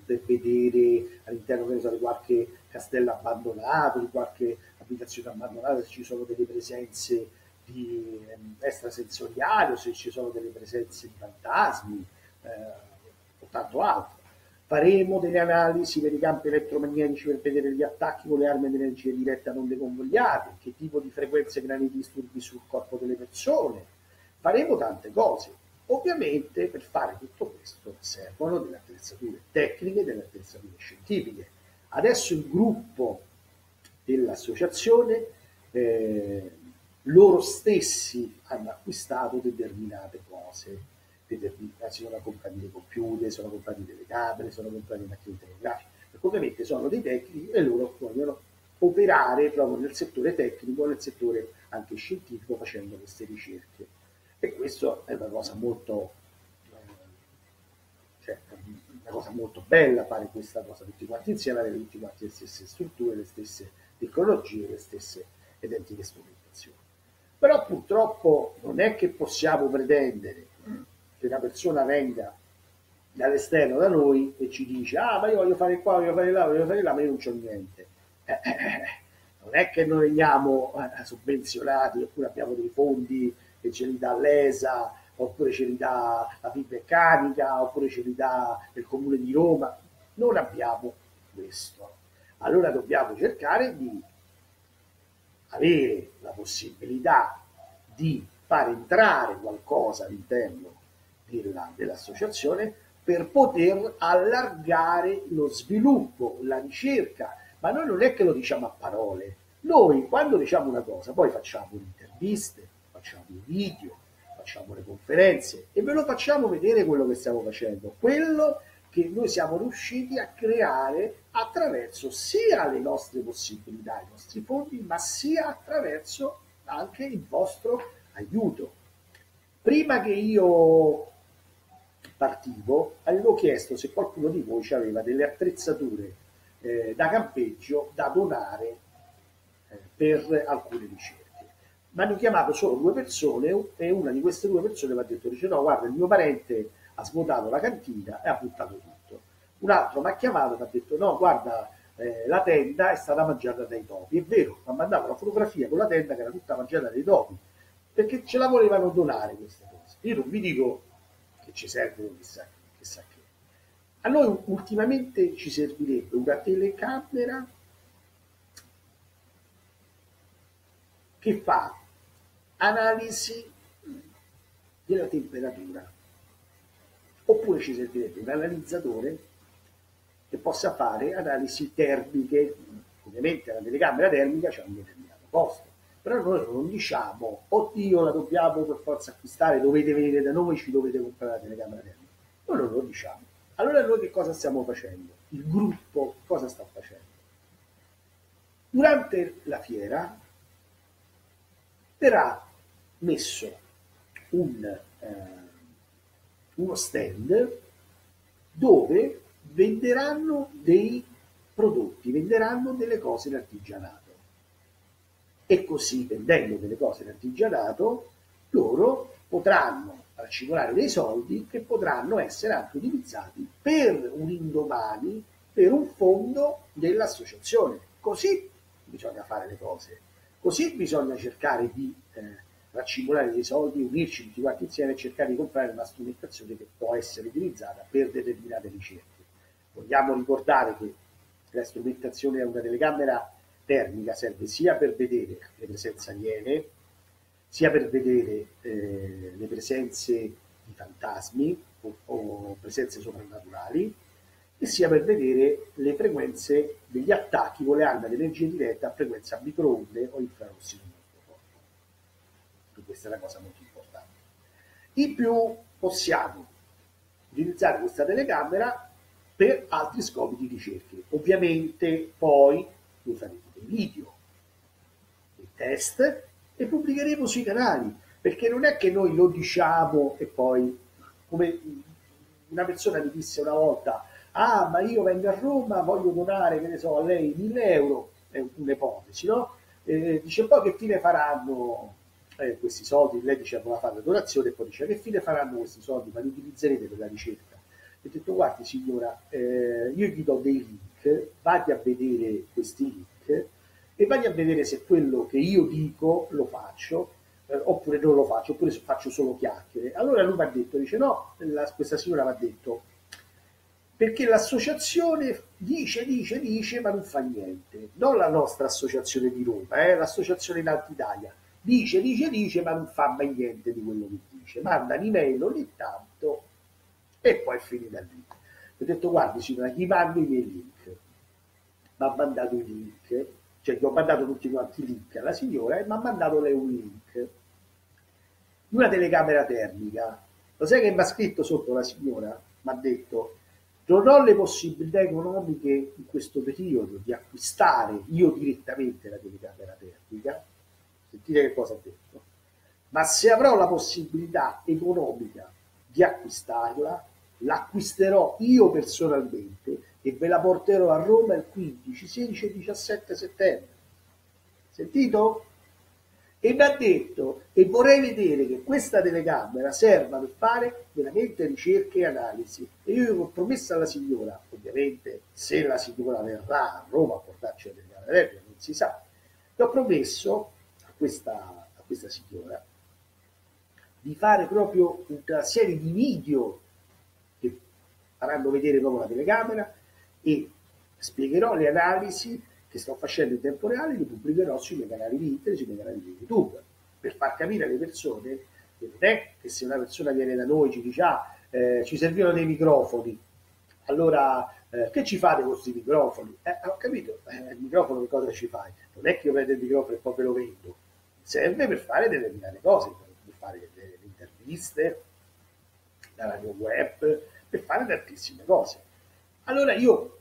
per, vedere all'interno so, di qualche castello abbandonato, di qualche abitazione abbandonata, se ci sono delle presenze di ehm, extrasensoriali o se ci sono delle presenze di fantasmi eh, o tanto altro. Faremo delle analisi per i campi elettromagnetici per vedere gli attacchi con le armi di energia diretta non deconvogliate, che tipo di frequenze creano i disturbi sul corpo delle persone. Faremo tante cose. Ovviamente per fare tutto questo servono delle attrezzature tecniche, delle attrezzature scientifiche. Adesso il gruppo dell'associazione, eh, loro stessi hanno acquistato determinate cose, determinate, sono comprati dei computer, sono comprati delle camere, sono comprati macchine telegrafiche, perché ovviamente sono dei tecnici e loro vogliono operare proprio nel settore tecnico, nel settore anche scientifico facendo queste ricerche. E questo è una cosa molto, cioè, una cosa molto bella fare questa cosa tutti quanti insieme, avere tutti quanti le stesse strutture, le stesse tecnologie, le stesse identiche strumentazioni. Però purtroppo non è che possiamo pretendere che una persona venga dall'esterno da noi e ci dice ah ma io voglio fare qua, voglio fare là, voglio fare là, ma io non c'ho niente. Eh, eh, eh, non è che noi veniamo sovvenzionati oppure abbiamo dei fondi che ce li dà l'ESA oppure ce li dà la Finmeccanica oppure ce li dà il Comune di Roma. Non abbiamo questo. Allora dobbiamo cercare di avere la possibilità di far entrare qualcosa all'interno della, dell'associazione per poter allargare lo sviluppo, la ricerca, ma noi non è che lo diciamo a parole, noi quando diciamo una cosa poi facciamo interviste, facciamo i video, facciamo le conferenze e ve lo facciamo vedere quello che stiamo facendo, quello che noi siamo riusciti a creare attraverso sia le nostre possibilità, i nostri fondi, ma sia attraverso anche il vostro aiuto. Prima che io partivo, avevo chiesto se qualcuno di voi aveva delle attrezzature eh, da campeggio da donare eh, per alcune ricerche. Mi hanno chiamato solo due persone e una di queste due persone mi ha detto, dice no, guarda, il mio parente ha svuotato la cantina e ha buttato tutto. Un altro mi ha chiamato e mi ha detto no, guarda, eh, la tenda è stata mangiata dai topi. È vero, mi ha mandato una fotografia con la tenda che era tutta mangiata dai topi, perché ce la volevano donare queste cose. Io non vi dico che ci servono chissà, chissà che. A noi ultimamente ci servirebbe una telecamera che fa analisi della temperatura oppure ci servirebbe un analizzatore che possa fare analisi termiche, ovviamente la telecamera termica c'è un determinato costo, però noi non diciamo, oddio la dobbiamo per forza acquistare, dovete venire da noi, ci dovete comprare la telecamera termica, noi non lo diciamo. Allora noi che cosa stiamo facendo? Il gruppo cosa sta facendo? Durante la fiera verrà messo un... Eh, uno stand dove venderanno dei prodotti, venderanno delle cose in artigianato. E così, vendendo delle cose in artigianato, loro potranno racimolare dei soldi che potranno essere anche utilizzati per un indomani per un fondo dell'associazione. Così bisogna fare le cose, così bisogna cercare di eh, raccimolare dei soldi, unirci tutti quanti insieme e cercare di comprare una strumentazione che può essere utilizzata per determinate ricerche. Vogliamo ricordare che la strumentazione a una telecamera termica serve sia per vedere le presenze aliene, sia per vedere eh, le presenze di fantasmi o, o presenze soprannaturali, e sia per vedere le frequenze degli attacchi con le armi ad energia diretta a frequenza microonde o infrarossi. Questa è una cosa molto importante. In più possiamo utilizzare questa telecamera per altri scopi di ricerca. Ovviamente poi faremo dei video, dei test e pubblicheremo sui canali, perché non è che noi lo diciamo e poi, come una persona mi disse una volta, ah ma io vengo a Roma, voglio donare, che ne so, a lei 1000 euro, è un'ipotesi, no? Eh, dice poi che fine faranno eh, questi soldi, lei dice voleva fare la donazione e poi dice che fine faranno questi soldi, ma li utilizzerete per la ricerca? E ho detto guardi signora, eh, io gli do dei link, vatti a vedere questi link e vatti a vedere se quello che io dico lo faccio eh, oppure non lo faccio, oppure faccio solo chiacchiere. Allora lui mi ha detto, dice no, la, questa signora mi ha detto perché l'associazione dice, dice, dice, ma non fa niente. Non la nostra associazione di Roma, eh, l'associazione in Alta Italia. Dice, dice, dice, ma non fa mai niente di quello che dice. Manda un'email ogni tanto e poi finita lì. Ho detto, guardi signora, gli mando i miei link. Mi ha mandato i link, cioè gli ho mandato tutti quanti i link alla signora e mi ha mandato lei un link. Una telecamera termica. Lo sai che mi ha scritto sotto la signora? Mi ha detto non ho le possibilità economiche in questo periodo di acquistare io direttamente la telecamera termica, sentite che cosa ha detto, ma se avrò la possibilità economica di acquistarla, l'acquisterò io personalmente e ve la porterò a Roma il 15, 16 e 17 settembre. Sentito? e mi ha detto e vorrei vedere che questa telecamera serva per fare veramente ricerche e analisi e io ho promesso alla signora ovviamente se la signora verrà a Roma a portarci la telecamera non si sa le ho promesso questa, a questa signora di fare proprio una serie di video che faranno vedere proprio la telecamera e spiegherò le analisi che sto facendo in tempo reale li pubblicherò sui miei canali di internet, sui miei canali di YouTube, per far capire alle persone che non è che se una persona viene da noi ci dice ah, eh, ci servivano dei microfoni, allora eh, che ci fate con questi microfoni? Eh, ho capito, eh, il microfono che cosa ci fai? Non è che io prendo il microfono e poi ve lo vendo, serve per fare determinate cose, per fare delle interviste, la radio web, per fare tantissime cose. Allora io,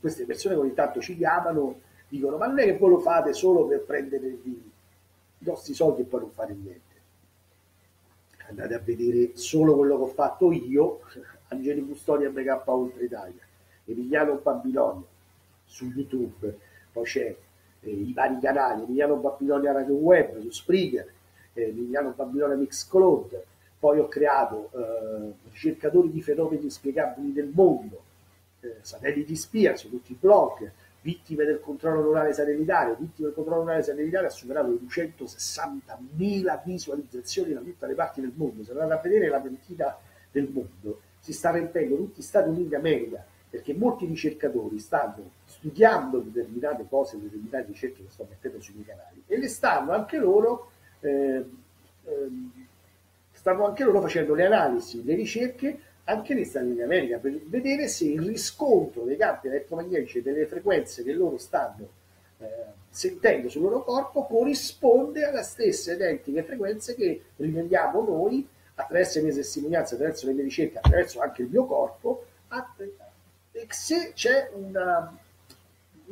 queste persone ogni tanto ci chiamano dicono ma non è che voi lo fate solo per prendere i nostri soldi e poi non fare niente. Andate a vedere solo quello che ho fatto io, Angeli Custodia MK Ultra Italia, Emiliano Babilonia su YouTube, poi c'è i vari canali, Emiliano Babilonia Radio Web su Spreaker, eh, Emiliano Babilonia Mixcloud, poi ho creato eh, ricercatori di fenomeni inspiegabili del mondo, eh, satelliti spia su tutti i blog, vittime del controllo neurale satellitare, vittime del controllo neurale satellitare ha superato le 260.000 visualizzazioni da tutte le parti del mondo. Se andate a vedere la mentita del mondo, si sta riempendo tutti gli Stati Uniti d'America, perché molti ricercatori stanno studiando determinate cose, determinate ricerche che sto mettendo sui miei canali, e le stanno anche loro, eh, eh, stanno anche loro facendo le analisi, le ricerche anche negli Stati Uniti d'America per vedere se il riscontro dei campi elettromagnetici e delle frequenze che loro stanno eh, sentendo sul loro corpo corrisponde alle stesse identiche frequenze che rivendiamo noi attraverso le mie testimonianze, attraverso le mie ricerche, attraverso anche il mio corpo, e se c'è una,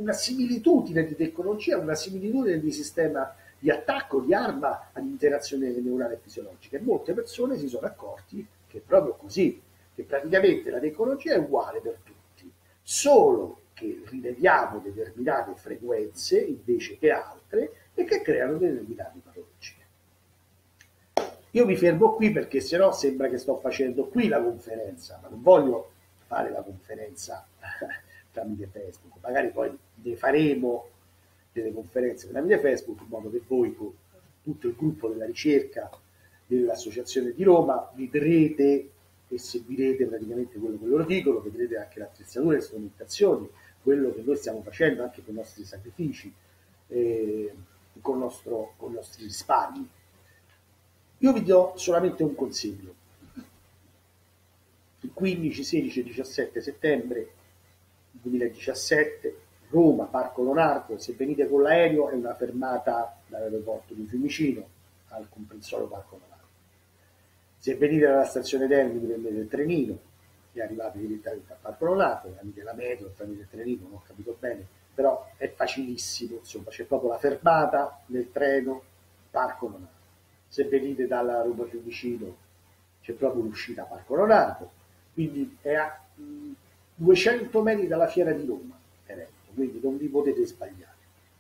una similitudine di tecnologia, una similitudine di sistema di attacco, di arma all'interazione neurale e fisiologica. E molte persone si sono accorti che è proprio così che praticamente la tecnologia è uguale per tutti, solo che rileviamo determinate frequenze invece che altre e che creano determinate patologie. Io mi fermo qui perché sennò sembra che sto facendo qui la conferenza, ma non voglio fare la conferenza tramite Facebook, magari poi ne faremo delle conferenze tramite Facebook in modo che voi con tutto il gruppo della ricerca dell'Associazione di Roma vedrete e seguirete praticamente quello che loro dicono, vedrete anche l'attrezzatura, le strumentazioni, quello che noi stiamo facendo anche con i nostri sacrifici, eh, con, nostro, con i nostri risparmi. Io vi do solamente un consiglio. Il 15, 16 e 17 settembre 2017, Roma, Parco Leonardo, se venite con l'aereo è una fermata dall'aeroporto di Fiumicino al comprensorio Parco Leonardo. Se venite dalla stazione Termini prendete il trenino e arrivate direttamente al Parco Leonardo, tramite la metro, tramite il trenino, non ho capito bene, però è facilissimo, insomma, c'è proprio la fermata nel treno Parco Leonardo. Se venite dalla Roma Fiumicino c'è proprio l'uscita Parco Leonardo, quindi è a 200 metri dalla Fiera di Roma, quindi non vi potete sbagliare.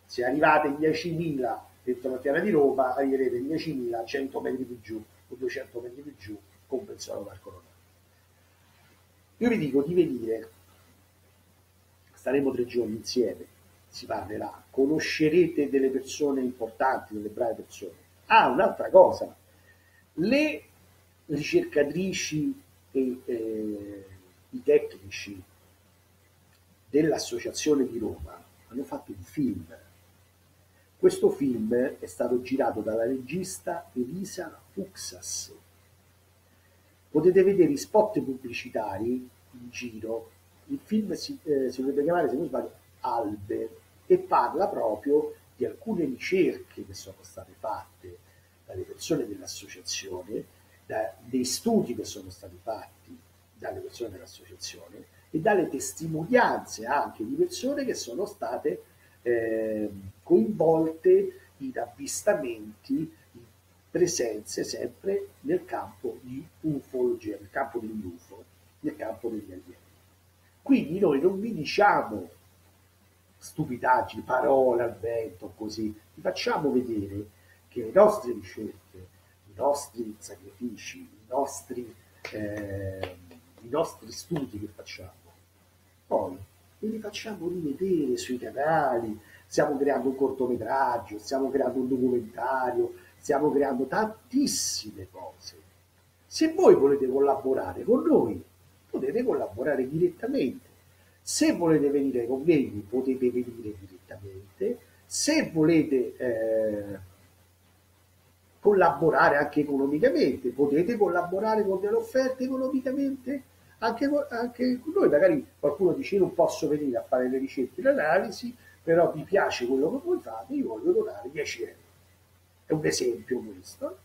Se arrivate in 10.000 dentro la Fiera di Roma, arriverete in 10.000 100 metri più giù o 200 metri più giù con Pensiero Parco Leonardo. Io vi dico di venire, staremo tre giorni insieme, si parlerà, conoscerete delle persone importanti, delle brave persone. Ah, un'altra cosa, le ricercatrici e eh, i tecnici dell'Associazione di Roma hanno fatto un film. Questo film è stato girato dalla regista Elisa Fuxas. Potete vedere i spot pubblicitari in giro. Il film si, eh, si dovrebbe chiamare, se non sbaglio, Albe e parla proprio di alcune ricerche che sono state fatte dalle persone dell'associazione, da, dei studi che sono stati fatti dalle persone dell'associazione e dalle testimonianze anche di persone che sono state eh, coinvolte in avvistamenti, in presenze sempre nel campo di ufologia, nel campo degli nel campo degli alieni. Quindi noi non vi diciamo stupidaggini, parole al vento, così, vi facciamo vedere che le nostre ricerche, i nostri sacrifici, i nostri, eh, i nostri studi che facciamo, poi li facciamo rivedere sui canali, stiamo creando un cortometraggio, stiamo creando un documentario, stiamo creando tantissime cose. Se voi volete collaborare con noi, potete collaborare direttamente. Se volete venire con me, potete venire direttamente. Se volete eh, collaborare anche economicamente, potete collaborare con delle offerte economicamente anche, anche noi magari qualcuno dice io non posso venire a fare le ricerche e l'analisi, però mi piace quello che voi fate, io voglio donare 10 euro. È un esempio questo.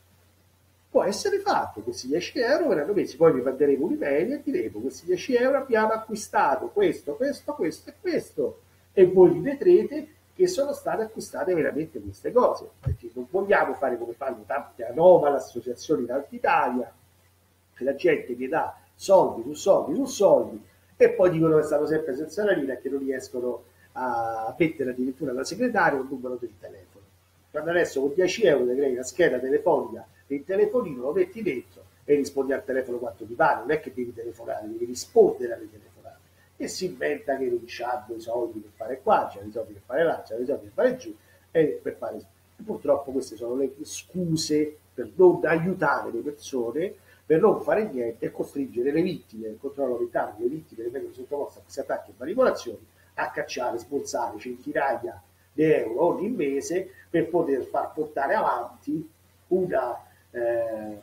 Può essere fatto, questi 10 euro verranno messi, poi vi manderemo un'email e diremo questi 10 euro abbiamo acquistato questo, questo, questo e questo. E voi vi vedrete che sono state acquistate veramente queste cose, perché non vogliamo fare come fanno tante anomale associazioni in Alta Italia, che la gente vi dà soldi su soldi su soldi e poi dicono che stanno sempre senza la linea e che non riescono a mettere addirittura alla segretaria un numero di telefono. Quando adesso con 10 euro ti crei una scheda telefonica il telefonino lo metti dentro e rispondi al telefono quanto ti pare, non è che devi telefonare, devi rispondere alle telefonate. E si inventa che non c'ha i soldi per fare qua, c'ha i soldi per fare là, c'ha i soldi per fare giù e per fare... E purtroppo queste sono le scuse per non aiutare le persone per non fare niente e costringere le vittime del controllo vitale, le vittime che vengono sottoposte a questi attacchi e manipolazioni, a cacciare, sborsare centinaia di euro ogni mese per poter far portare avanti una eh,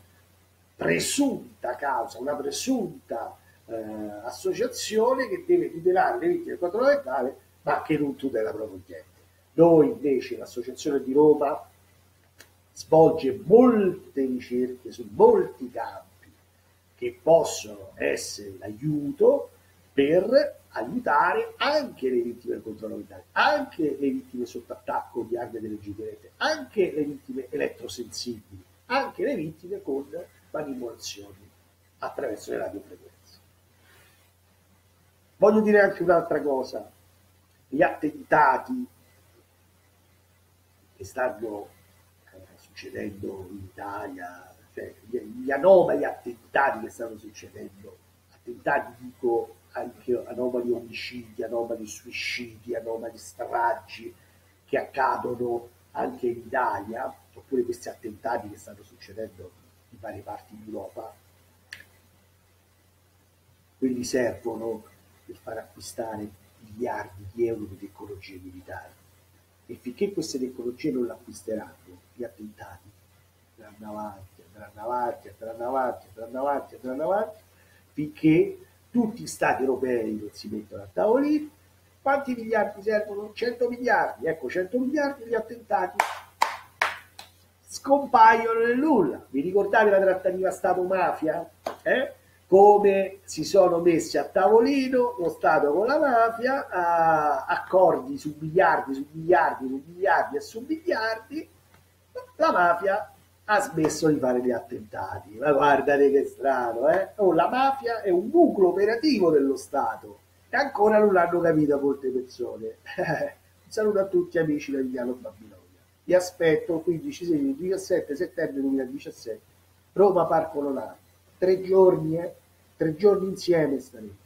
presunta causa, una presunta eh, associazione che deve tutelare le vittime del controllo vitale, ma che non tutela proprio niente. Noi invece, l'Associazione di Roma, svolge molte ricerche su molti campi che possono essere l'aiuto per aiutare anche le vittime del controllo vitale, anche le vittime sotto attacco di armi delle giubilette, anche le vittime elettrosensibili, anche le vittime con manipolazioni attraverso le radiofrequenze. Voglio dire anche un'altra cosa, gli attentati che stanno eh, succedendo in Italia, cioè, gli anomali attentati che stanno succedendo, attentati dico anche anomali omicidi, anomali suicidi, anomali stragi che accadono anche in Italia, oppure questi attentati che stanno succedendo in varie parti d'Europa, quelli servono per far acquistare miliardi di euro di tecnologie militari. E finché queste tecnologie non le acquisteranno, gli attentati andranno avanti, andranno avanti, andranno avanti, andranno avanti, andranno avanti, finché tutti gli stati europei non si mettono a tavolino. Quanti miliardi servono? 100 miliardi. Ecco, 100 miliardi di attentati scompaiono nel nulla. Vi ricordate la trattativa Stato-mafia? Eh? Come si sono messi a tavolino lo Stato con la mafia, a accordi su miliardi, su miliardi, su miliardi e su miliardi. La mafia ha smesso di fare gli attentati. Ma guardate che strano, eh? Oh, la mafia è un nucleo operativo dello Stato e ancora non l'hanno capito molte persone. un saluto a tutti amici da Emiliano Babilonia. Vi aspetto 15, 16, 17 settembre 2017, Roma Parco Lonare. Tre giorni, eh? Tre giorni insieme staremo.